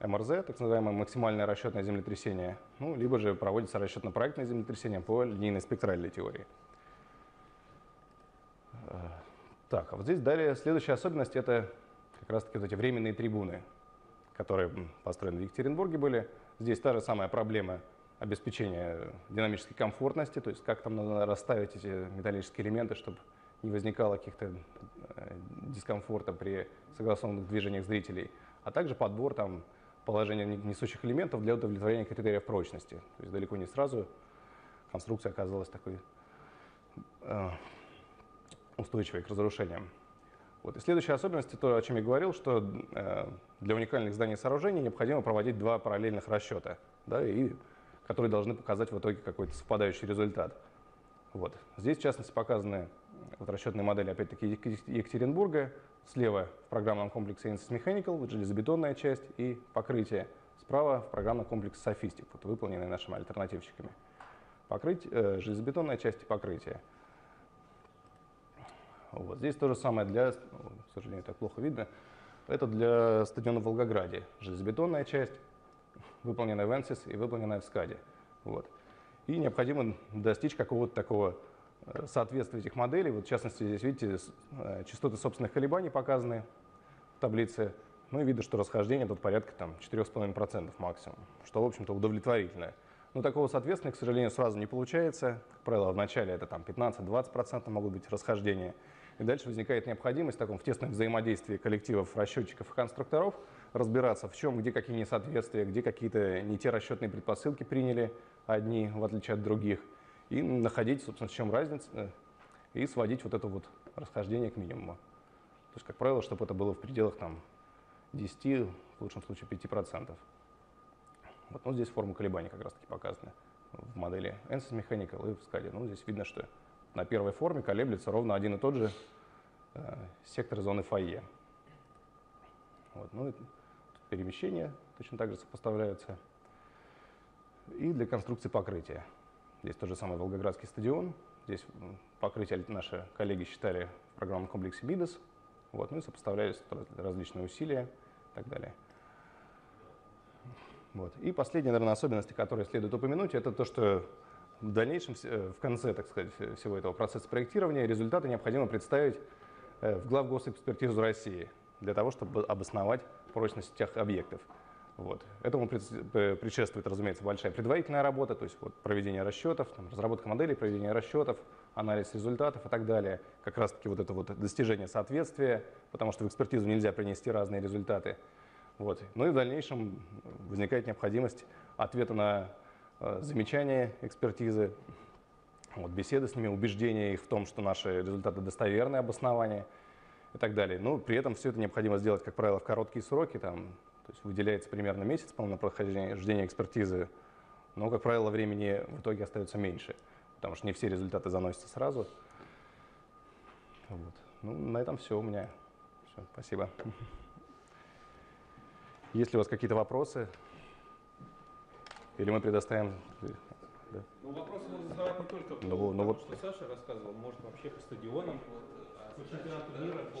МРЗ, так называемое максимальное расчетное землетрясение, ну, либо же проводится расчет на проектное землетрясение по линейной спектральной теории. Э, так, а вот здесь далее следующая особенность – это как раз-таки вот эти временные трибуны, которые построены в Екатеринбурге были. Здесь та же самая проблема обеспечения динамической комфортности, то есть как там надо расставить эти металлические элементы, чтобы не возникало каких-то э, дискомфорта при согласованных движениях зрителей, а также подбор там положения несущих элементов для удовлетворения критериев прочности. То есть далеко не сразу конструкция оказалась такой э, устойчивой к разрушениям. Вот. И следующая особенность, то, о чем я говорил, что э, для уникальных зданий и сооружений необходимо проводить два параллельных расчета, да, и, которые должны показать в итоге какой-то совпадающий результат. Вот. Здесь, в частности, показаны вот расчетные модели, опять-таки, Екатеринбурга. Слева в программном комплексе Insys Mechanical, вот железобетонная часть и покрытие. Справа в программном комплексе Sophistic, вот, выполненный нашими альтернативщиками. Покрыть, э, железобетонная часть и покрытие. Вот. Здесь то же самое для, к сожалению, так плохо видно, это для стадиона в Волгограде. Железобетонная часть, выполненная в ENSYS и выполненная в SCAD. Вот. И необходимо достичь какого-то такого э, соответствия этих моделей. Вот, в частности, здесь видите, э, частоты собственных колебаний показаны в таблице. Ну и видно, что расхождение тут порядка там, 4,5% максимум, что, в общем-то, удовлетворительное. Но такого соответствия, к сожалению, сразу не получается. Как правило, в начале это там 15-20% могут быть расхождения. И дальше возникает необходимость в таком в тесном взаимодействии коллективов расчетчиков и конструкторов разбираться, в чем, где какие несоответствия, где какие-то не те расчетные предпосылки приняли одни, в отличие от других, и находить, собственно, в чем разница, э, и сводить вот это вот расхождение к минимуму. То есть, как правило, чтобы это было в пределах там, 10, в лучшем случае 5%. Вот, ну, здесь форма колебаний как раз-таки показаны в модели ANSYS Mechanical и в скале. Ну, здесь видно, что на первой форме колеблется ровно один и тот же э, сектор зоны фойе. Вот, ну, перемещения точно так же сопоставляются. И для конструкции покрытия. Здесь тот же самый Волгоградский стадион. Здесь покрытие наши коллеги считали в программном комплексе МИДОС. Вот, ну и сопоставлялись различные усилия и так далее. Вот. И последняя, наверное, особенность, которую следует упомянуть, это то, что в дальнейшем, э, в конце, так сказать, всего этого процесса проектирования, результаты необходимо представить э, в главгосэкспертизу России для того, чтобы обосновать прочность тех объектов. Вот. Этому предшествует, разумеется, большая предварительная работа, то есть вот проведение расчетов, там, разработка моделей, проведение расчетов, анализ результатов и так далее. Как раз-таки вот это вот достижение соответствия, потому что в экспертизу нельзя принести разные результаты. Вот. Ну и в дальнейшем возникает необходимость ответа на Э, замечания экспертизы, вот, беседы с ними, убеждения их в том, что наши результаты достоверные, обоснования и так далее. Но при этом все это необходимо сделать, как правило, в короткие сроки, там, то есть выделяется примерно месяц, на прохождение экспертизы, но, как правило, времени в итоге остается меньше, потому что не все результаты заносятся сразу. Вот. Ну, на этом все у меня. Все, спасибо. Есть ли у вас какие-то вопросы? Или мы предоставим... Да. Ну, вопросы можно задавать не только по ну, ну, вот... что Саша рассказывал, может вообще по стадионам, вот, а по чемпионату мира, по...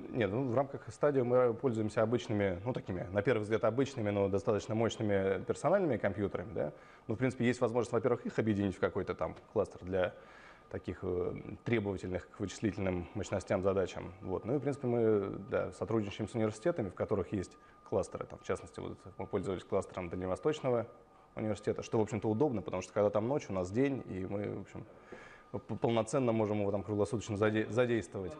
нет, ну, в рамках стадии мы пользуемся обычными, ну, такими, на первый взгляд, обычными, но достаточно мощными персональными компьютерами, да. Ну, в принципе, есть возможность, во-первых, их объединить в какой-то там кластер для таких э, требовательных к вычислительным мощностям задачам. Вот. Ну и, в принципе, мы да, сотрудничаем с университетами, в которых есть кластеры. Там, в частности, вот мы пользовались кластером Дальневосточного университета, что, в общем-то, удобно, потому что когда там ночь, у нас день, и мы, в общем, полноценно можем его там круглосуточно заде задействовать.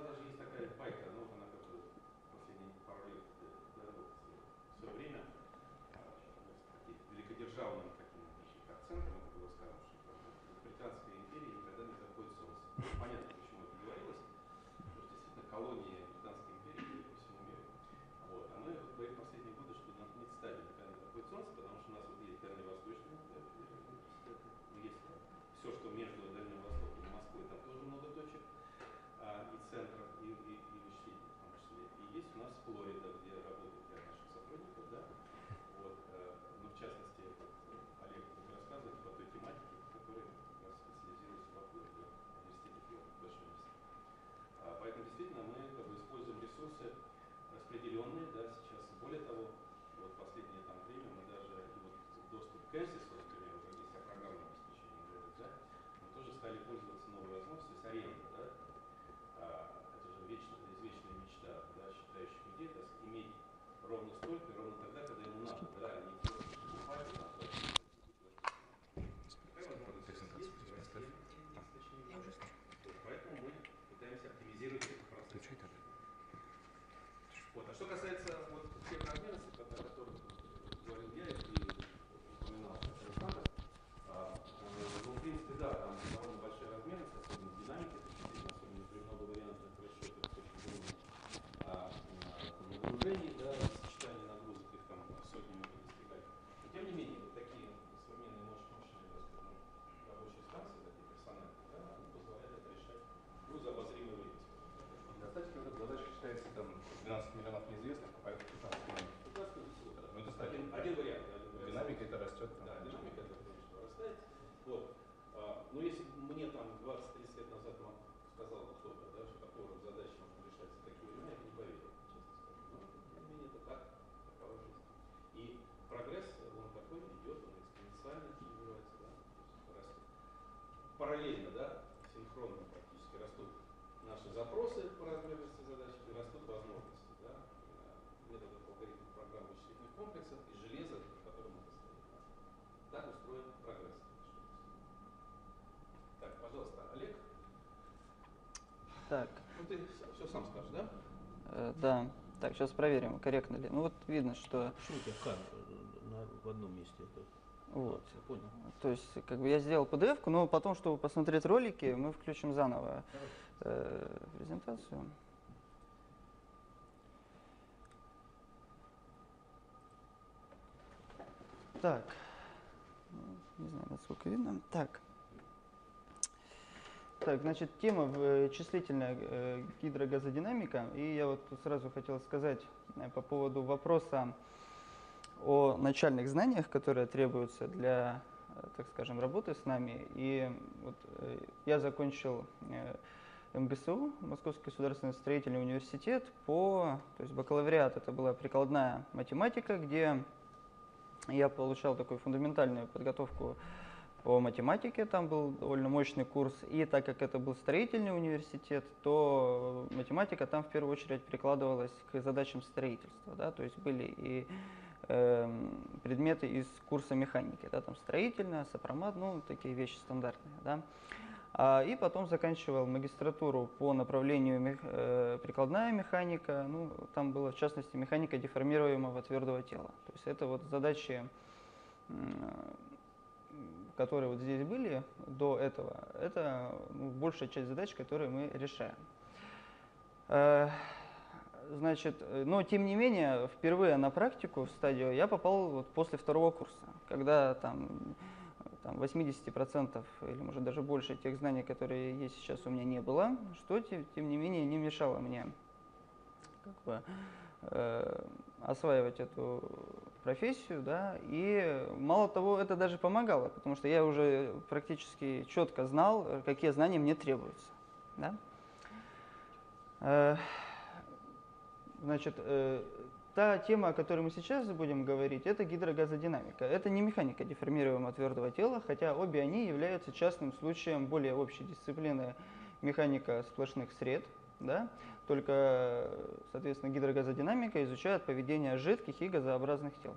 Параллельно, да, синхронно практически растут наши запросы по размерности задач и растут возможности, да, методов алгоритмов программ вычислительных комплексов и железа, в котором это стоит. Так устроен прогресс. Так, пожалуйста, Олег. Так. Ну ты все сам скажешь, да? Э, да. Так, сейчас проверим, корректно ли. Ну вот видно, что... Почему у тебя кар на, в одном месте? Это... Вот. Я понял. То есть, как бы я сделал PDF, но потом, чтобы посмотреть ролики, мы включим заново э, презентацию. Так, не знаю, насколько видно. Так. Так, значит, тема в числительная э, гидрогазодинамика. И я вот сразу хотел сказать э, по поводу вопроса о начальных знаниях, которые требуются для, э, так скажем, работы с нами. И вот э, я закончил э, МГСУ, Московский государственный строительный университет, по, то есть бакалавриат это была прикладная математика, где я получал такую фундаментальную подготовку по математике, там был довольно мощный курс, и так как это был строительный университет, то математика там в первую очередь прикладывалась к задачам строительства, да, то есть были и Эм, предметы из курса механики, да, там строительная, сопромат, ну, такие вещи стандартные, да. А, и потом заканчивал магистратуру по направлению э, прикладная механика, ну, там было в частности механика деформируемого твердого тела. То есть это вот задачи, э, которые вот здесь были до этого, это ну, большая часть задач, которые мы решаем. Э, значит, э, но тем не менее, впервые на практику в стадию я попал вот после второго курса, когда там, там 80% или может даже больше тех знаний, которые есть сейчас у меня не было, что тем, тем не менее не мешало мне как бы, э, осваивать эту профессию, да, и мало того, это даже помогало, потому что я уже практически четко знал, какие знания мне требуются, да. Значит, э, та тема, о которой мы сейчас будем говорить, это гидрогазодинамика. Это не механика деформируемого твердого тела, хотя обе они являются частным случаем более общей дисциплины механика сплошных сред. Да? Только, соответственно, гидрогазодинамика изучает поведение жидких и газообразных тел.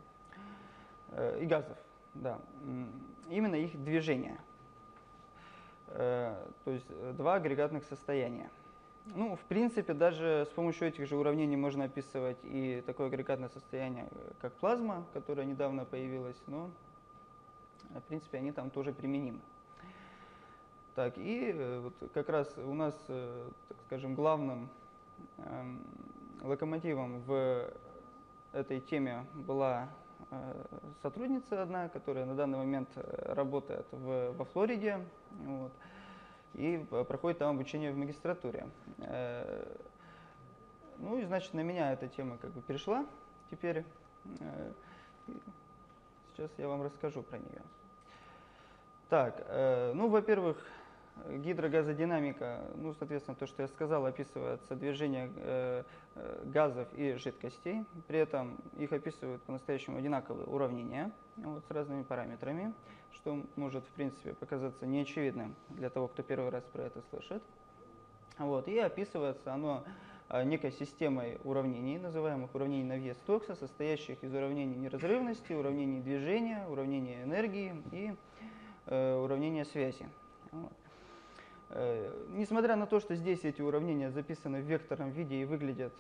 Э, и газов, да. Именно их движение. Э, то есть э, два агрегатных состояния. Ну, в принципе, даже с помощью этих же уравнений можно описывать и такое агрегатное состояние, как плазма, которая недавно появилась, но, в принципе, они там тоже применимы. Так, и вот как раз у нас, так скажем, главным эм, локомотивом в этой теме была Э, сотрудница одна, которая на данный момент э, работает в, во Флориде вот, и проходит там обучение в магистратуре. Э, ну и значит на меня эта тема как бы перешла теперь. Сейчас я вам расскажу про нее. Так, ну, во-первых, Гидрогазодинамика, ну, соответственно, то, что я сказал, описывается движение э, э, газов и жидкостей. При этом их описывают по-настоящему одинаковые уравнения вот, с разными параметрами, что может, в принципе, показаться неочевидным для того, кто первый раз про это слышит. Вот, и описывается оно э, некой системой уравнений, называемых уравнений на вес Стокса, состоящих из уравнений неразрывности, уравнений движения, уравнения энергии и э, уравнения связи. Вот. Э, несмотря на то, что здесь эти уравнения записаны в векторном виде и выглядят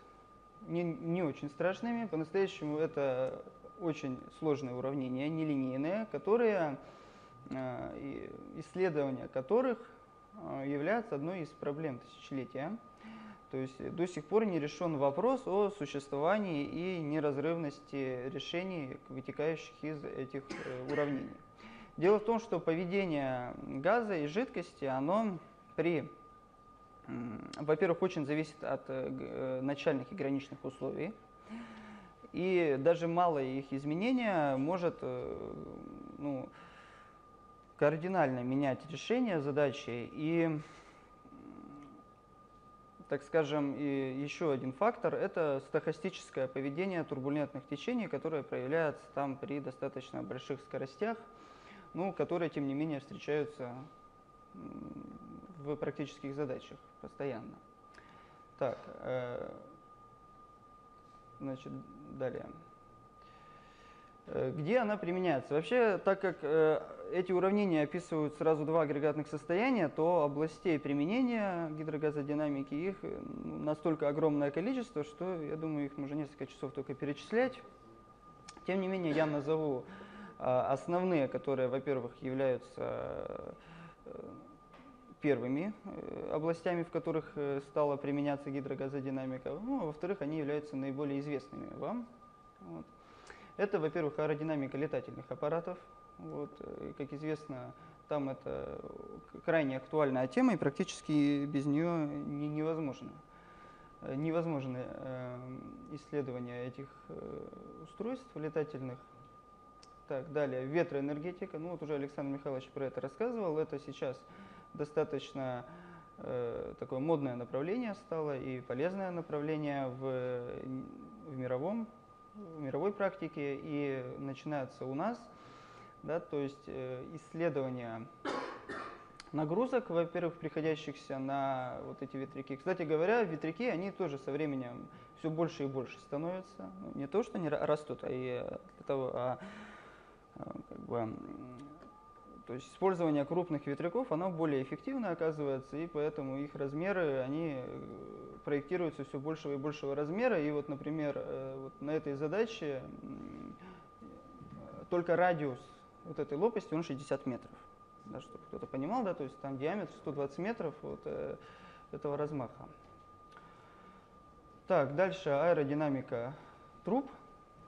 не, не очень страшными, по-настоящему это очень сложные уравнения, нелинейные, которые, исследования которых э, являются одной из проблем тысячелетия. То есть до сих пор не решен вопрос о существовании и неразрывности решений, вытекающих из этих уравнений. Дело в том, что поведение газа и жидкости, оно при, во-первых, очень зависит от э, э, начальных и граничных условий. И даже малое их изменение может э, ну, кардинально менять решение задачи. И, так скажем, и еще один фактор – это стохастическое поведение турбулентных течений, которое проявляется там при достаточно больших скоростях, ну, которые, тем не менее, встречаются в практических задачах постоянно. Так, э, значит, далее. Э, где она применяется? Вообще, так как э, эти уравнения описывают сразу два агрегатных состояния, то областей применения гидрогазодинамики их ну, настолько огромное количество, что, я думаю, их можно несколько часов только перечислять. Тем не менее, я назову основные, которые, во-первых, являются первыми э, областями, в которых э, стала применяться гидрогазодинамика. Ну, а во-вторых, они являются наиболее известными вам. Вот. Это, во-первых, аэродинамика летательных аппаратов. Вот. И, как известно, там это крайне актуальная тема, и практически без нее не, невозможно. Э, невозможно э, исследование этих э, устройств летательных. Так, далее, ветроэнергетика. Ну, вот уже Александр Михайлович про это рассказывал. Это сейчас достаточно э, такое модное направление стало и полезное направление в, в мировом в мировой практике и начинается у нас, да, то есть э, исследование нагрузок, во-первых, приходящихся на вот эти ветряки. Кстати говоря, ветряки, они тоже со временем все больше и больше становятся. Ну, не то, что они растут, а и для того, а, а как бы, то есть использование крупных ветряков, оно более эффективно оказывается, и поэтому их размеры, они э, проектируются все большего и большего размера. И вот, например, э, вот на этой задаче только радиус вот этой лопасти, он 60 метров. Да, чтобы кто-то понимал, да, то есть там диаметр 120 метров вот, э, этого размаха. Так, дальше аэродинамика труб,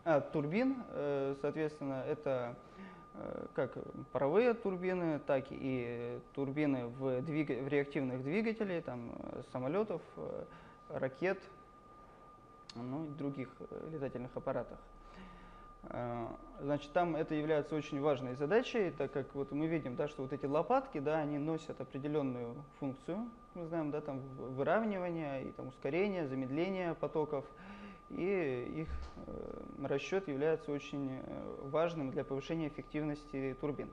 а, турбин, э, соответственно, это Э, как паровые турбины, так и турбины в, двиг... в реактивных двигателей, там, э, самолетов, э, ракет, ну и других летательных аппаратах. Значит, там это является очень важной задачей, так как вот мы видим, да, что вот эти лопатки, да, они носят определенную функцию, мы знаем, да, там выравнивание и там ускорение, замедление потоков, и их расчет является очень э, важным для повышения эффективности турбин.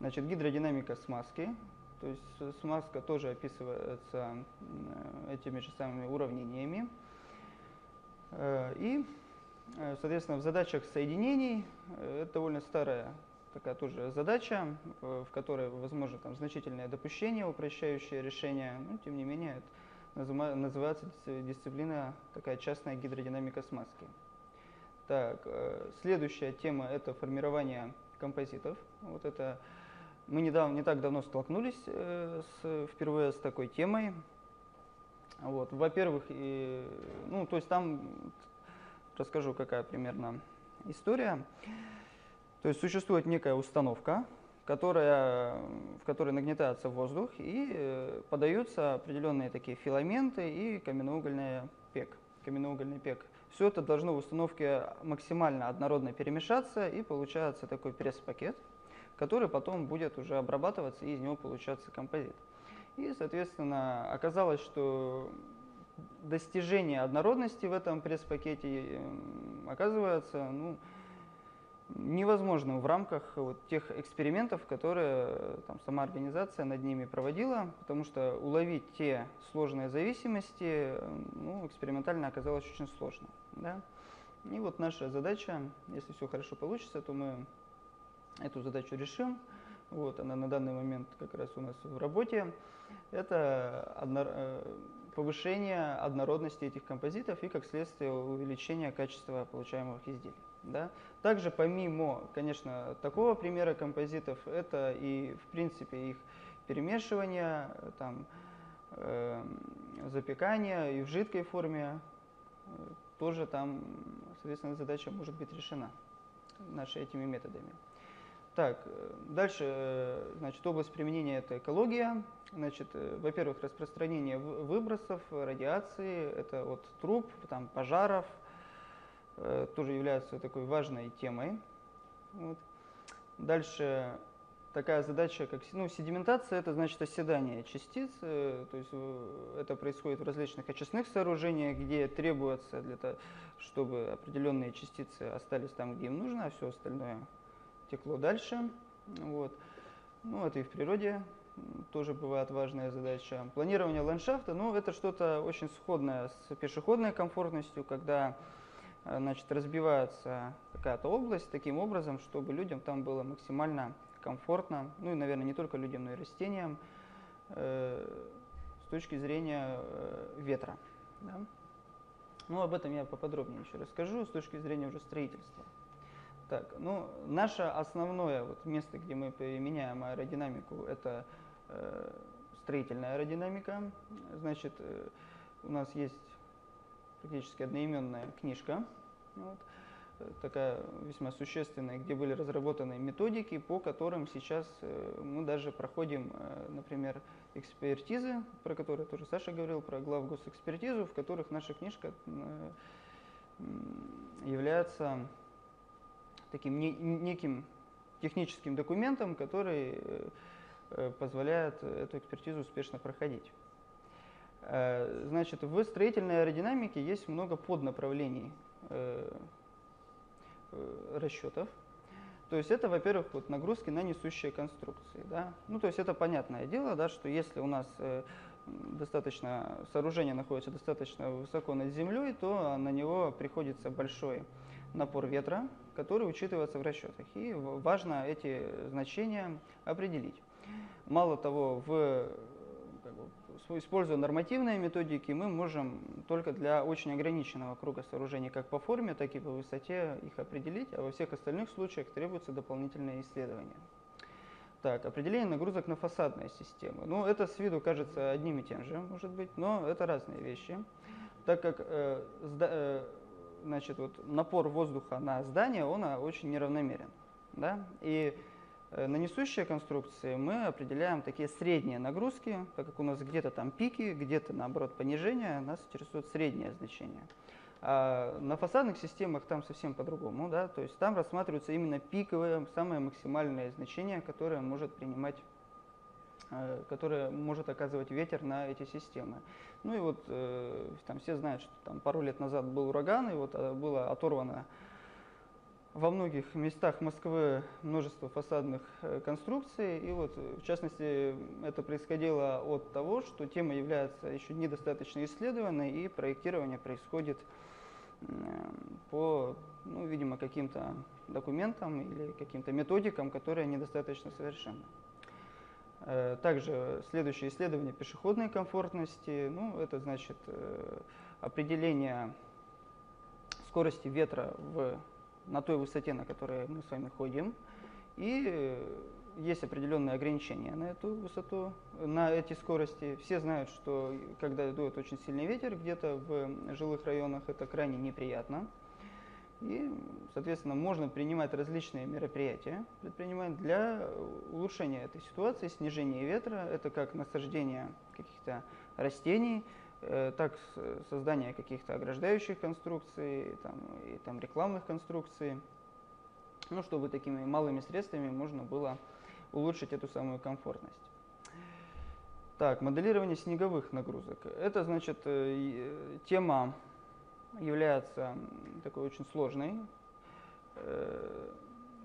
Значит, гидродинамика смазки, то есть смазка тоже описывается этими же самыми уравнениями. И, соответственно, в задачах соединений, это довольно старая такая тоже задача, в которой возможно там значительное допущение, упрощающее решение, но тем не менее это называется дисциплина такая частная гидродинамика смазки. Так, э, следующая тема это формирование композитов. Вот это мы недавно, не так давно столкнулись э, с, впервые с такой темой. Вот, во-первых, ну, то есть там расскажу, какая примерно история. То есть существует некая установка, которая, в которой нагнетается воздух и э, подаются определенные такие филаменты и каменноугольный пек. Каменноугольный пек. Все это должно в установке максимально однородно перемешаться и получается такой пресс-пакет, который потом будет уже обрабатываться и из него получаться композит. И, соответственно, оказалось, что достижение однородности в этом пресс-пакете оказывается ну, невозможным в рамках вот тех экспериментов, которые э, там, сама организация над ними проводила, потому что уловить те сложные зависимости ну, экспериментально оказалось очень сложно. Да? И вот наша задача, если все хорошо получится, то мы эту задачу решим. Вот, она на данный момент как раз у нас в работе. Это одно, э, повышение однородности этих композитов и, как следствие, увеличение качества получаемых изделий. Да? Также помимо, конечно, такого примера композитов, это и, в принципе, их перемешивание, там, э, запекание и в жидкой форме э, тоже там, соответственно, задача может быть решена нашими этими методами. Так, э, дальше, э, значит, область применения это экология. Значит, во-первых, распространение выбросов, радиации, это от труб, там, пожаров, Э, тоже является такой важной темой. Вот. Дальше такая задача, как ну, седиментация, это значит оседание частиц, э, то есть э, это происходит в различных очистных сооружениях, где требуется для того, чтобы определенные частицы остались там, где им нужно, а все остальное текло дальше. Вот. Ну, это и в природе тоже бывает важная задача. Планирование ландшафта, ну, это что-то очень сходное с пешеходной комфортностью, когда Э, значит, разбивается какая-то область таким образом, чтобы людям там было максимально комфортно, ну и, наверное, не только людям, но и растениям, э, с точки зрения э, ветра. Да? Ну, об этом я поподробнее еще расскажу, с точки зрения уже строительства. Так, ну, наше основное вот место, где мы применяем аэродинамику, это э, строительная аэродинамика. Значит, э, у нас есть практически одноименная книжка, вот, э, такая весьма существенная, где были разработаны методики, по которым сейчас э, мы даже проходим, э, например, экспертизы, про которые тоже Саша говорил, про главгосэкспертизу, в которых наша книжка является таким неким техническим документом, который позволяет эту экспертизу успешно проходить. Э, значит, в строительной аэродинамике есть много поднаправлений э, э, расчетов. То есть это, во-первых, вот нагрузки на несущие конструкции. Да? Ну, то есть это понятное дело, да, что если у нас достаточно, сооружение находится достаточно высоко над землей, то на него приходится большой напор ветра, который учитывается в расчетах. И важно эти значения определить. Мало того, в используя нормативные методики, мы можем только для очень ограниченного круга сооружений как по форме, так и по высоте их определить, а во всех остальных случаях требуются дополнительные исследования. Так, определение нагрузок на фасадные системы. Ну, это с виду кажется одним и тем же, может быть, но это разные вещи. Так как э, э, значит, вот напор воздуха на здание, он а, очень неравномерен. Да? И Э, на несущие конструкции мы определяем такие средние нагрузки, так как у нас где-то там пики, где-то наоборот понижение, нас интересует среднее значение. А на фасадных системах там совсем по-другому, да, то есть там рассматриваются именно пиковые, самые максимальные значения, которые может принимать э, которое может оказывать ветер на эти системы. Ну и вот э, там все знают, что там пару лет назад был ураган, и вот э, было оторвано во многих местах Москвы множество фасадных конструкций, и вот в частности это происходило от того, что тема является еще недостаточно исследованной, и проектирование происходит по, ну, видимо, каким-то документам или каким-то методикам, которые недостаточно совершенны. Э, также следующее исследование пешеходной комфортности, ну, это значит э, определение скорости ветра в, на той высоте, на которой мы с вами ходим, и есть определенные ограничения на эту высоту, на эти скорости. Все знают, что когда дует очень сильный ветер где-то в жилых районах, это крайне неприятно. И, соответственно, можно принимать различные мероприятия, предпринимать для улучшения этой ситуации, снижения ветра. Это как насаждение каких-то растений, э, так создание каких-то ограждающих конструкций, там, и там рекламных конструкций. Ну, чтобы такими малыми средствами можно было улучшить эту самую комфортность. Так, моделирование снеговых нагрузок. Это значит, э, тема является такой очень сложной, э,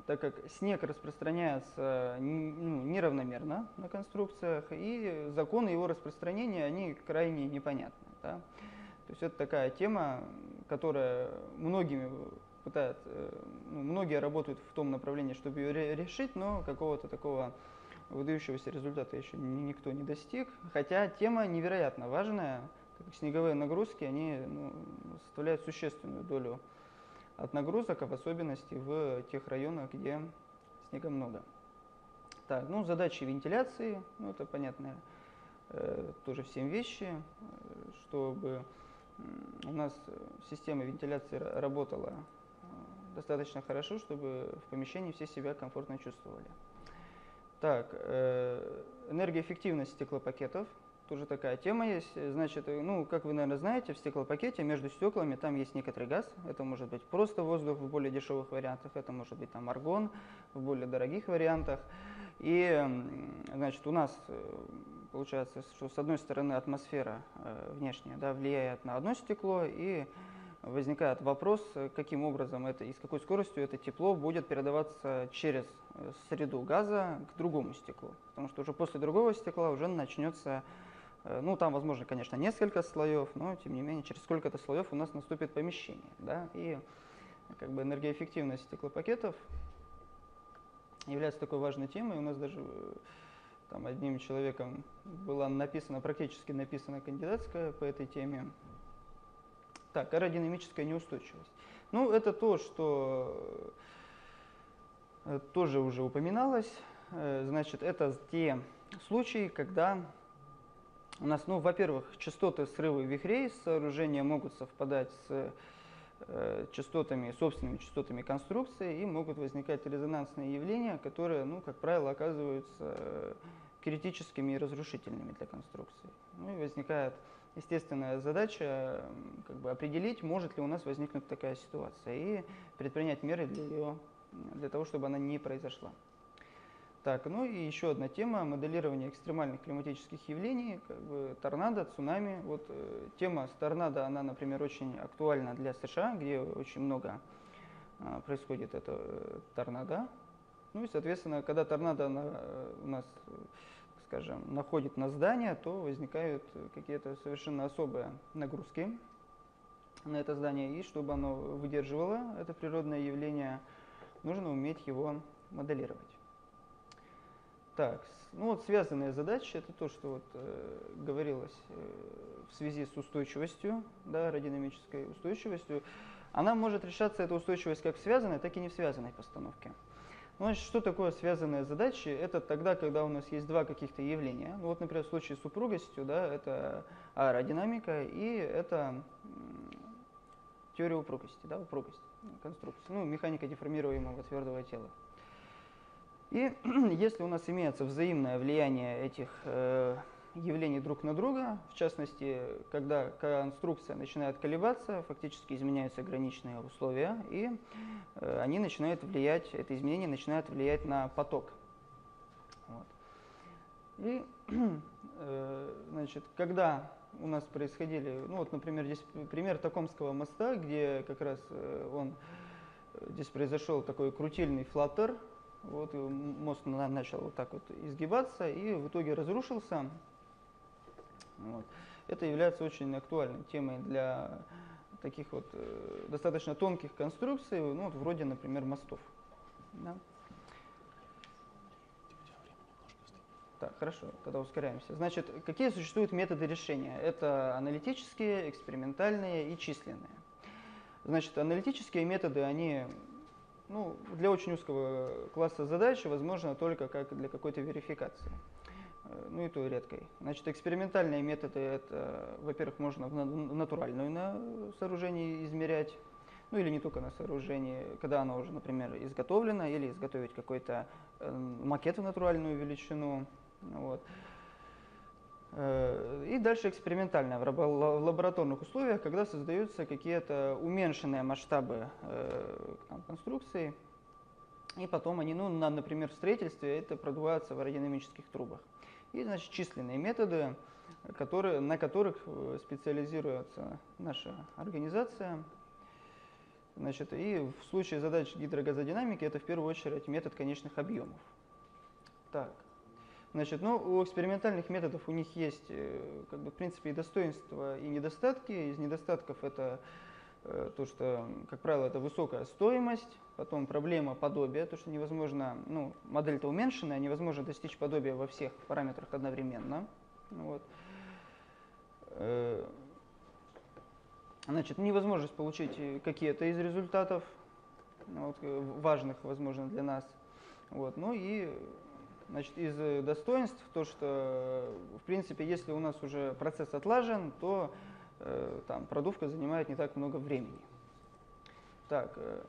так как снег распространяется ну, неравномерно на конструкциях, и законы его распространения, они крайне непонятны. Да? То есть это такая тема, которая многими пытают, э, ну, многие работают в том направлении, чтобы ее решить, но какого-то такого выдающегося результата еще никто не достиг. Хотя тема невероятно важная, как снеговые нагрузки, они ну, составляют существенную долю от нагрузок, а в особенности в тех районах, где снега много. Так, ну, задачи вентиляции, ну, это понятные э, тоже всем вещи, э, чтобы у нас система вентиляции работала достаточно хорошо, чтобы в помещении все себя комфортно чувствовали. Так, э, энергоэффективность стеклопакетов. Тоже такая тема есть. Значит, э, ну, как вы, наверное, знаете, в стеклопакете между стеклами там есть некоторый газ. Это может быть просто воздух в более дешевых вариантах, это может быть там аргон в более дорогих вариантах. И, значит, у нас э, получается, что с одной стороны атмосфера внешняя да, влияет на одно стекло, и возникает вопрос, каким образом это и с какой скоростью это тепло будет передаваться через э, среду газа к другому стеклу. Потому что уже после другого стекла уже начнется, э, ну там возможно, конечно, несколько слоев, но тем не менее через сколько-то слоев у нас наступит помещение. Да? И как бы энергоэффективность стеклопакетов является такой важной темой. У нас даже э, там одним человеком была написана, практически написана кандидатская по этой теме. Так, аэродинамическая неустойчивость. Ну, это то, что э, тоже уже упоминалось. Э, значит, это те случаи, когда у нас, ну, во-первых, частоты срыва вихрей сооружения могут совпадать с э, частотами, собственными частотами конструкции, и могут возникать резонансные явления, которые, ну, как правило, оказываются критическими и разрушительными для конструкции. Ну и возникает естественная задача как бы определить, может ли у нас возникнуть такая ситуация и предпринять меры для, ее, для того, чтобы она не произошла. Так, ну и еще одна тема – моделирование экстремальных климатических явлений, как бы торнадо, цунами. Вот э, тема с торнадо, она, например, очень актуальна для США, где очень много э, происходит это э, торнадо. Ну и, соответственно, когда торнадо она, э, у нас скажем, находит на здание, то возникают какие-то совершенно особые нагрузки на это здание. И чтобы оно выдерживало это природное явление, нужно уметь его моделировать. Так, ну вот связанные задачи, это то, что вот, э, говорилось э, в связи с устойчивостью, да, аэродинамической устойчивостью. Она может решаться, эта устойчивость, как в связанной, так и не в связанной постановке. Ну, значит, что такое связанные задачи? Это тогда, когда у нас есть два каких-то явления. Ну, вот, например, в случае с упругостью, да, это аэродинамика и это теория упругости, да, упругость конструкции, ну, механика деформируемого твердого тела. И если у нас имеется взаимное влияние этих э, явлений друг на друга, в частности, когда конструкция начинает колебаться, фактически изменяются граничные условия, и э, они начинают влиять, это изменение начинает влиять на поток. Вот. И, э, значит, когда у нас происходили, ну вот, например, здесь пример Токомского моста, где как раз э, он, здесь произошел такой крутильный флаттер, вот мост начал вот так вот изгибаться и в итоге разрушился. Вот. Это является очень актуальной темой для таких вот э, достаточно тонких конструкций, ну вот вроде, например, мостов. Да? Так, хорошо, тогда ускоряемся. Значит, какие существуют методы решения? Это аналитические, экспериментальные и численные. Значит, аналитические методы, они ну, для очень узкого класса задач возможно только как для какой-то верификации. Э, ну и то редкой. Значит, экспериментальные методы, это, во-первых, можно в натуральную на сооружении измерять, ну или не только на сооружении, когда оно уже, например, изготовлено, или изготовить какой-то э, макет в натуральную величину. Вот. Э, и дальше экспериментальное в лабораторных условиях, когда создаются какие-то уменьшенные масштабы э, там, конструкции, и потом они, ну, на, например, в строительстве это продуваются в аэродинамических трубах. И, значит, численные методы, которые, на которых э, специализируется наша организация. Значит, и в случае задач гидрогазодинамики это в первую очередь метод конечных объемов. Так. Значит, ну, у экспериментальных методов у них есть, э, как бы, в принципе, и достоинства, и недостатки. Из недостатков это э, то, что, как правило, это высокая стоимость, потом проблема подобия, то, что невозможно, ну, модель-то уменьшенная, невозможно достичь подобия во всех параметрах одновременно. Вот. Э, значит, невозможность получить какие-то из результатов, вот, важных, возможно, для нас. Вот. Ну и Значит, из э, достоинств то, что, в принципе, если у нас уже процесс отлажен, то э, там продувка занимает не так много времени. Так, э,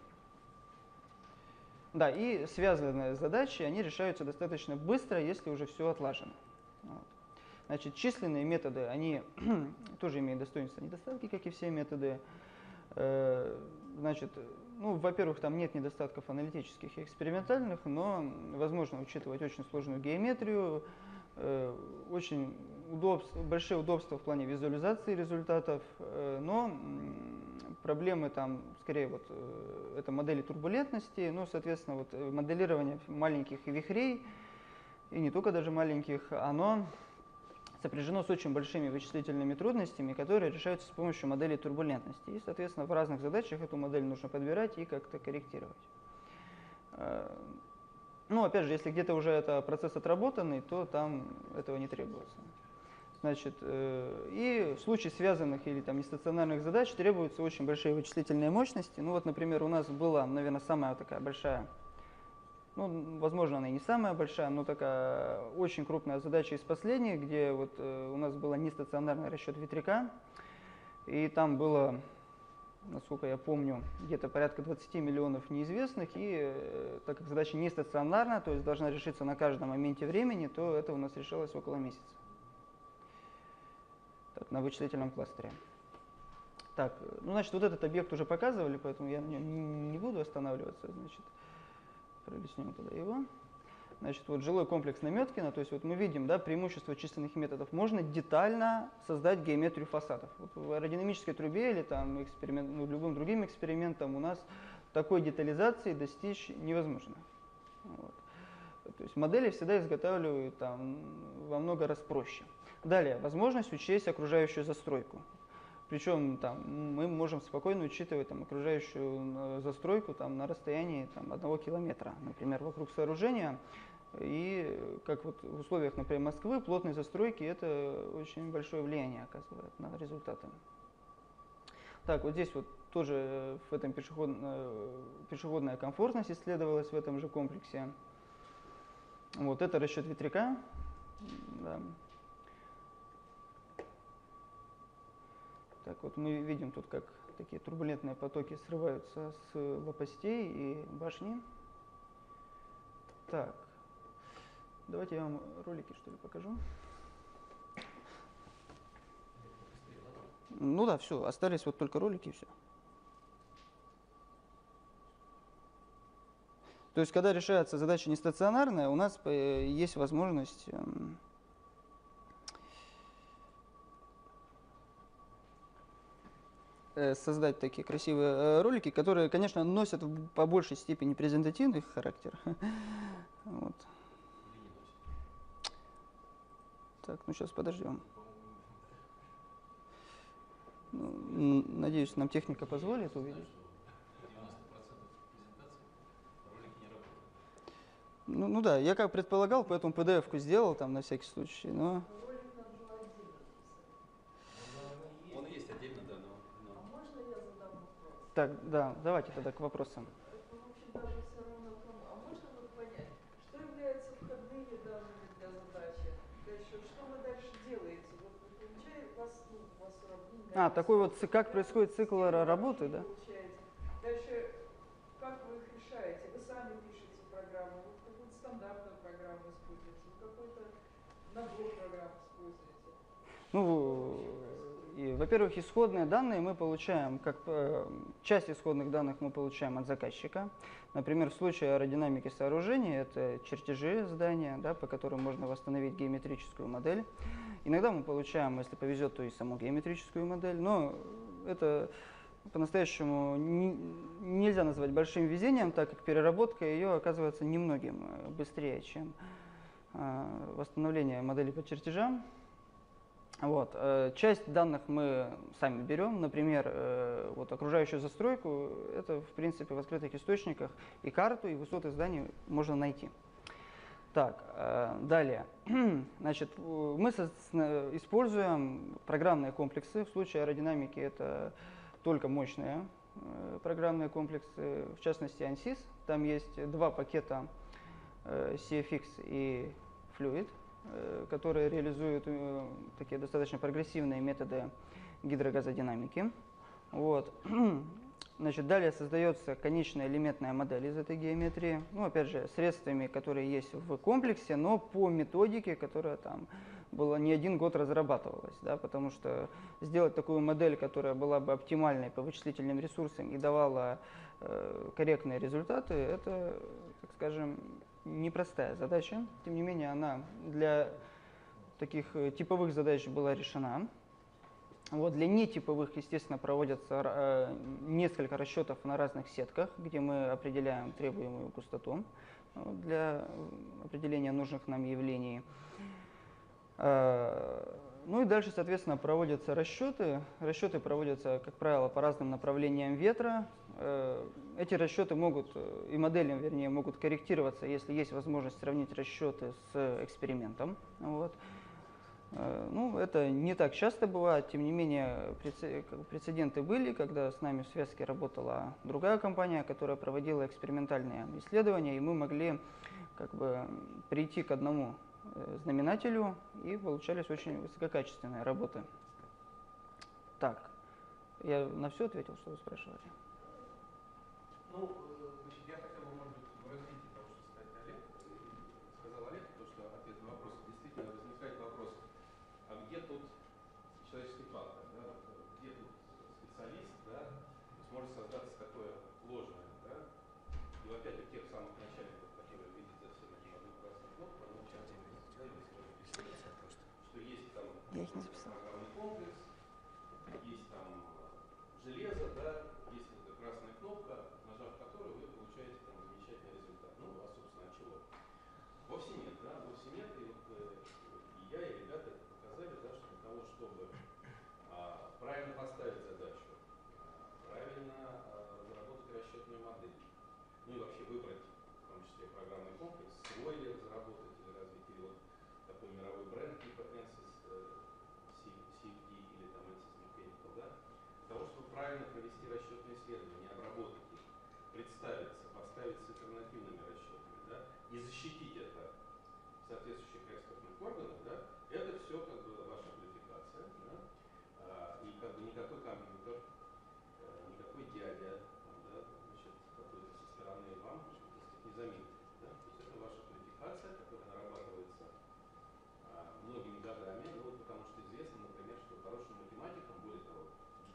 да, и связанные задачи, они решаются достаточно быстро, если уже все отлажено. Вот. Значит, численные методы, они тоже имеют достоинства недостатки, как и все методы. Э, значит, ну, во-первых, там нет недостатков аналитических и экспериментальных, но возможно учитывать очень сложную геометрию, э, очень удобств, большие удобства в плане визуализации результатов, э, но проблемы там, скорее, вот, э, это модели турбулентности, ну, соответственно, вот, моделирование маленьких вихрей, и не только даже маленьких, оно сопряжено с очень большими вычислительными трудностями, которые решаются с помощью модели турбулентности. И, соответственно, в разных задачах эту модель нужно подбирать и как-то корректировать. Э, ну, опять же, если где-то уже это процесс отработанный, то там этого не требуется. Значит, э, и в случае связанных или там нестационарных задач требуются очень большие вычислительные мощности. Ну вот, например, у нас была, наверное, самая такая большая ну, возможно, она и не самая большая, но такая очень крупная задача из последних, где вот э, у нас был нестационарный расчет ветряка, и там было, насколько я помню, где-то порядка 20 миллионов неизвестных, и э, так как задача не стационарная, то есть должна решиться на каждом моменте времени, то это у нас решалось около месяца. Так, на вычислительном кластере. Так, ну, значит, вот этот объект уже показывали, поэтому я на нем не буду останавливаться, значит пролистнем тогда его. Значит, вот жилой комплекс Наметкина, то есть вот мы видим да, преимущество численных методов. Можно детально создать геометрию фасадов. Вот в аэродинамической трубе или там эксперимент, ну, любым другим экспериментом у нас такой детализации достичь невозможно. Вот. То есть модели всегда изготавливают там, во много раз проще. Далее, возможность учесть окружающую застройку. Причем там, мы можем спокойно учитывать там, окружающую э, застройку там, на расстоянии там, одного километра, например, вокруг сооружения. И как вот в условиях, например, Москвы, плотной застройки это очень большое влияние оказывает на результаты. Так, вот здесь вот тоже в этом пешеход, э, пешеходная комфортность исследовалась в этом же комплексе. Вот это расчет ветряка. Да. Так вот мы видим тут, как такие турбулентные потоки срываются с лопастей и башни. Так, давайте я вам ролики что ли покажу. Ну да, все, остались вот только ролики и все. То есть, когда решается задача не стационарная, у нас есть возможность эм, э, создать такие красивые э, ролики, которые, конечно, носят по большей степени презентативный характер. Вот. Так, ну сейчас подождем. Ну, надеюсь, нам техника позволит увидеть. Ну, ну да, я как предполагал, поэтому PDF-ку сделал там на всякий случай, но... Он и есть отдельно, да, но... но- Так, да, давайте тогда к вопросам. Ну, в общем, даже все равно кому. А можно вот понять, что является входными данными для задачи? Дальше, что вы дальше делаете? Вот вы получаете, у вас, ну, у вас уравнение. А, такой вот, как происходит цикл ра- работы, да? Дальше, как вы их решаете? Вы сами пишете программу, вы какую-то стандартную программу используете, вы какой-то набор программ используете. Ну, и, во-первых, исходные данные мы получаем, как э, часть исходных данных мы получаем от заказчика. Например, в случае аэродинамики сооружения это чертежи здания, да, по которым можно восстановить геометрическую модель. Иногда мы получаем, если повезет, то и саму геометрическую модель, но это по-настоящему не- нельзя назвать большим везением, так как переработка ее оказывается немногим э, быстрее, чем э, восстановление модели по чертежам. Вот. э, Часть данных мы сами берем, например, э, вот окружающую застройку, это в принципе в открытых источниках и карту, и высоты зданий можно найти. Так, э, далее. Значит, мы используем программные комплексы. В случае аэродинамики это только мощные программные комплексы, в частности ANSYS. Там есть два пакета CFX и Fluid, которые реализуют э, такие достаточно прогрессивные методы гидрогазодинамики. Вот. Значит, далее создается конечная элементная модель из этой геометрии. Ну, опять же, средствами, которые есть в комплексе, но по методике, которая там была не один год разрабатывалась, да, потому что сделать такую модель, которая была бы оптимальной по вычислительным ресурсам и давала э, корректные результаты, это, так скажем, непростая задача. Тем не менее, она для таких э, типовых задач была решена. Вот для нетиповых, естественно, проводятся э, несколько расчетов на разных сетках, где мы определяем требуемую густоту э, для определения нужных нам явлений. Ну и дальше, соответственно, проводятся расчеты. Расчеты проводятся, как правило, по разным направлениям ветра. Э, Эти расчеты могут, э, и модели, вернее, могут корректироваться, если есть возможность сравнить расчеты с экспериментом. Вот. Э, Ну, это не так часто бывает, тем не менее прецеденты были, когда с нами в связке работала другая компания, которая проводила экспериментальные исследования, и мы могли как бы прийти к одному знаменателю, и получались очень высококачественные работы. Так, я на все ответил, что вы спрашивали? Ну, э, значит, я хотел бы, может быть, в развитии того, что сказал Олег, э, сказал Олег, то, что ответ на вопрос, действительно возникает вопрос, а где тут человеческий фактор, да, вот, э, где тут специалист, да, то есть может создаться такое ложное, да, и опять у тех самых начальников, которые видят за всем этим одну красную кнопку, они часто да, или сложно представить, что есть там Я их не записал. программный комплекс, есть там э, железо, да, есть вот эта красная кнопка, нажав которую вы получаете там замечательный результат. Ну, а собственно от чего? Вовсе нет, да, вовсе нет. И вот э, и я, и ребята это показали, да, что для того, чтобы а, правильно поставить задачу, а, правильно а, разработать расчетную модель, ну и вообще выбрать, в том числе программный комплекс, свой ли разработать или развить, или вот такой мировой бренд типа ANSYS, э, CFD или там ANSYS Mechanical, да, для того, чтобы правильно провести расчетные исследования, не обработать их, представиться, поставить с альтернативными расчетами, да, и защитить это в соответствующих экспертных органах, да, это все как бы ваша квалификация, да, а, и как бы никакой компьютер, э, никакой дядя, да, значит, какой-то со стороны вам, так сказать, не заметит, да, то есть это ваша квалификация, которая нарабатывается а, многими годами, ну вот потому что известно, например, что хорошим математиком, более того,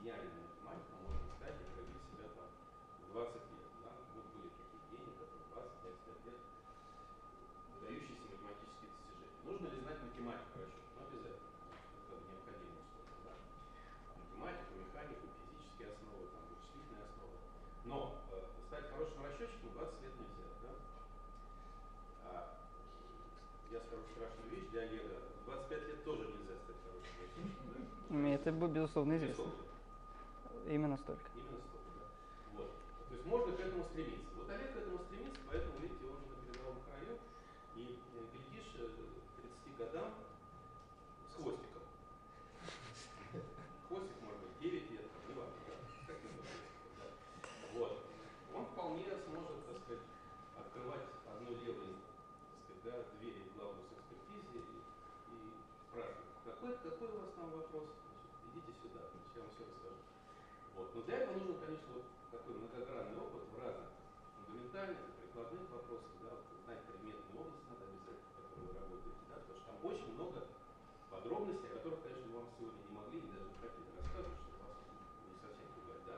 гениальным математиком можно стать и проявить себя там в 20 лет. Да? Вот были такие гении, которые 20-25 лет выдающиеся математические достижения. Нужно ли знать математику расчета? Ну, обязательно. Это как бы необходимое условие. Да? А математику, механику, физические хорошую страшную вещь для Олега. В 25 лет тоже нельзя стать хорошим айтишником, да? Мне это безусловно известно. Именно столько. Именно столько, да. Вот. То есть можно к этому стремиться. Вот Олег к этому стремится, поэтому, видите, он на передовом краю. И э, глядишь, э, к 30 годам с хвостиком. Хвостик может быть 9 лет, там, не важно, да, с каким-то хвостиком, да. Вот. Он вполне сможет, так сказать, открывать одной левой, так сказать, да, двери в главную экспертизе и, и спрашивать, какой, какой у вас там вопрос? Значит, идите сюда, значит, я вам все расскажу. Вот. Но для этого нужен, конечно, вот такой многогранный опыт в разных фундаментальных и прикладных вопросах, да, вот, знать предметную область надо обязательно, в которой вы работаете, да, потому что там очень много подробностей, о которых, конечно, вам сегодня не могли и даже не хотели рассказывать, чтобы вас не совсем пугать, да.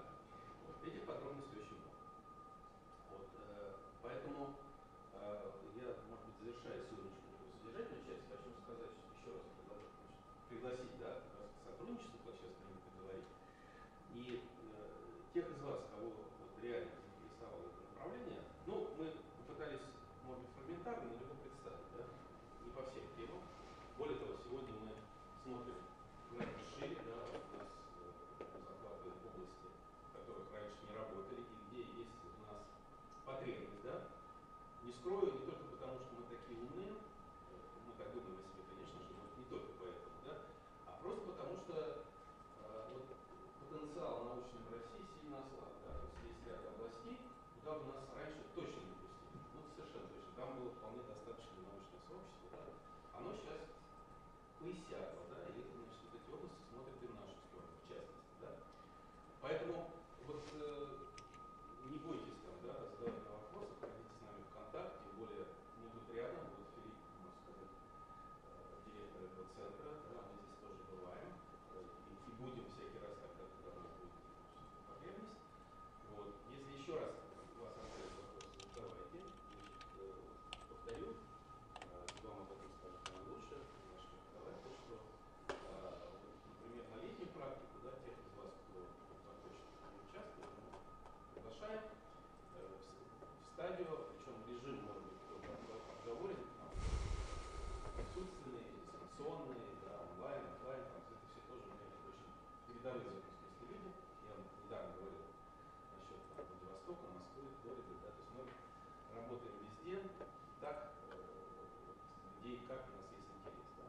Вот. Этих подробностей очень много. Вот, э, поэтому э, я, может быть, завершая сегодняшнюю такую содержательную часть, хочу сказать еще раз, предложить, значит, пригласить, да, как раз к сотрудничеству, как сейчас принято говорить, и э, тех из вас, кого вот, реально заинтересовало это направление, ну, мы попытались, может быть, фрагментарно, но его представить, да, не по всем темам. Более того, сегодня мы смотрим гораздо шире, да, у нас э, захватывают области, в которых раньше не работали, и где есть у нас потребность, да. Не скрою, не только потому, что мы такие умные, э, мы так думаем о себе, конечно же, но не только поэтому, да, а просто потому, что э, вот потенциал научный в России сильно ослаб. Да? То есть есть ряд областей, куда бы нас раньше точно не пустили. Ну, совершенно точно. Там было вполне достаточно научное сообщество. Да? Оно сейчас поиссякло, да, и это, значит, вот эти области смотрят и в нашу сторону, в частности. Да? Поэтому вот э, не бойтесь там, да, задавать мне вопросы, ходите с нами в контакт, тем более мы тут рядом, вот Филипп, можно сказать, э, директор этого центра, да, мы здесь тоже бываем э, и, и будем всякий раз, когда, когда у нас будет значит, потребность. Вот. Если еще раз у вас остались вопросы, задавайте. Значит, э, повторю, э, вам об этом скажут нам лучше, наш преподаватель, что, э, вот, например, на летнюю практику, да, тех из вас, кто захочет в ней участвовать, мы приглашаем э, в, с- в стадию, причем режим может быть кто-то обго- обговорен, там, присутственные, дистанционные, да, онлайн, офлайн, там, это все тоже у меня очень передовые запускайте люди. Я вам недавно говорил насчет там, Владивостока, Москвы, Флориды, да, то есть мы работаем везде, так, э, где и как у нас есть интерес. Да.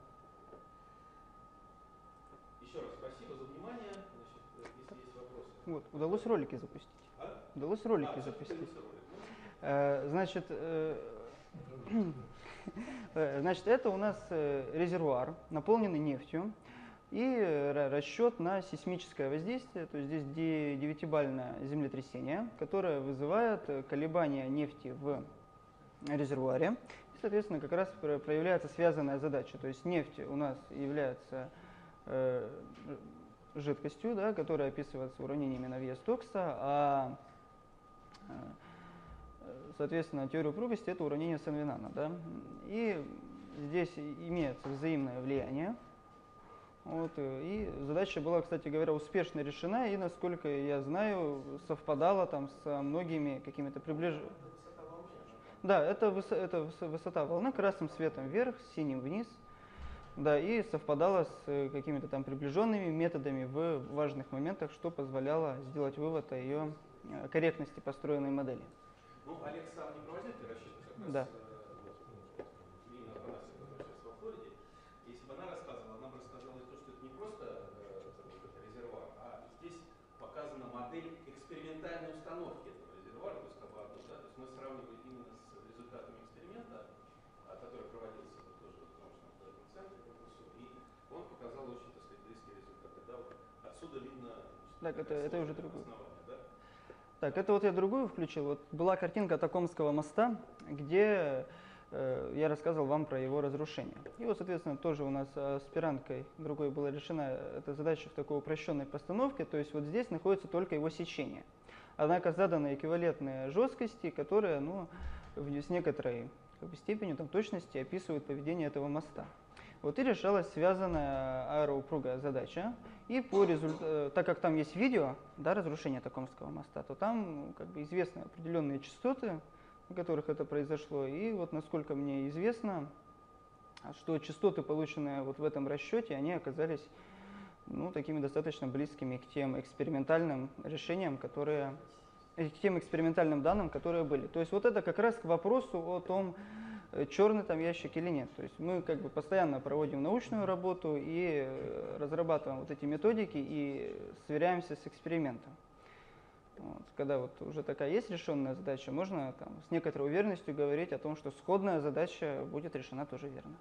Еще раз спасибо за внимание. Значит, э, если есть вопросы. Вот, удалось ролики запустить. А? Удалось ролики А, запустить. Э, Значит, э, э, значит, это у нас резервуар, наполненный нефтью, и ра- расчет на сейсмическое воздействие, то есть здесь де- девятибальное землетрясение, которое вызывает колебания нефти в резервуаре. И, соответственно, как раз про- проявляется связанная задача. То есть нефть у нас является жидкостью, да, которая описывается уравнениями на вес Токса, а э, соответственно, теория упругости это уравнение Сен-Винана. Да? И здесь имеется взаимное влияние. Вот, э, и задача была, кстати говоря, успешно решена, и, насколько я знаю, совпадала там со многими какими-то приближениями. Да, это, высо- это выс- высота волны красным светом вверх, синим вниз. Да, и совпадала с э, какими-то там приближенными методами в важных моментах, что позволяло сделать вывод о ее э, корректности построенной модели. Ну, Олег сам не проводит расчеты, как раз Да. э, вот, Лина Афанасьева, которая сейчас во Флориде, если бы она рассказывала, она бы рассказала и то, что это не просто э, вот этот резервуар, а здесь показана модель экспериментальной установки этого резервуара, то есть как бы одно, да, то есть мы сравнивали именно с результатами эксперимента, а, который проводился вот тоже в научном исследовательском центре, профессор, и он показал очень, так сказать, близкие результаты. Да, вот отсюда видно значит, Так, это- это уже другое. Так, это вот я другую включил. Вот была картинка Токомского моста, где э, я рассказывал вам про его разрушение. И вот, соответственно, тоже у нас аспиранткой другой была решена эта задача в такой упрощенной постановке. То есть вот здесь находится только его сечение. Однако заданы эквивалентные жесткости, которые ну, с некоторой как бы, степенью там, точности описывают поведение этого моста. Вот и решалась связанная аэроупругая задача. И по результату, так как там есть видео да, разрушения Токомского моста, то там как бы известны определенные частоты, на которых это произошло. И вот насколько мне известно, что частоты, полученные вот в этом расчете, они оказались ну, такими достаточно близкими к тем экспериментальным решениям, которые э, к тем экспериментальным данным, которые были. То есть вот это как раз к вопросу о том, э, черный там ящик или нет. То есть мы как бы постоянно проводим научную работу и э, разрабатываем вот эти методики и сверяемся с экспериментом. Вот. Когда вот уже такая есть решенная задача, можно там, с некоторой уверенностью говорить о том, что сходная задача будет решена тоже верно.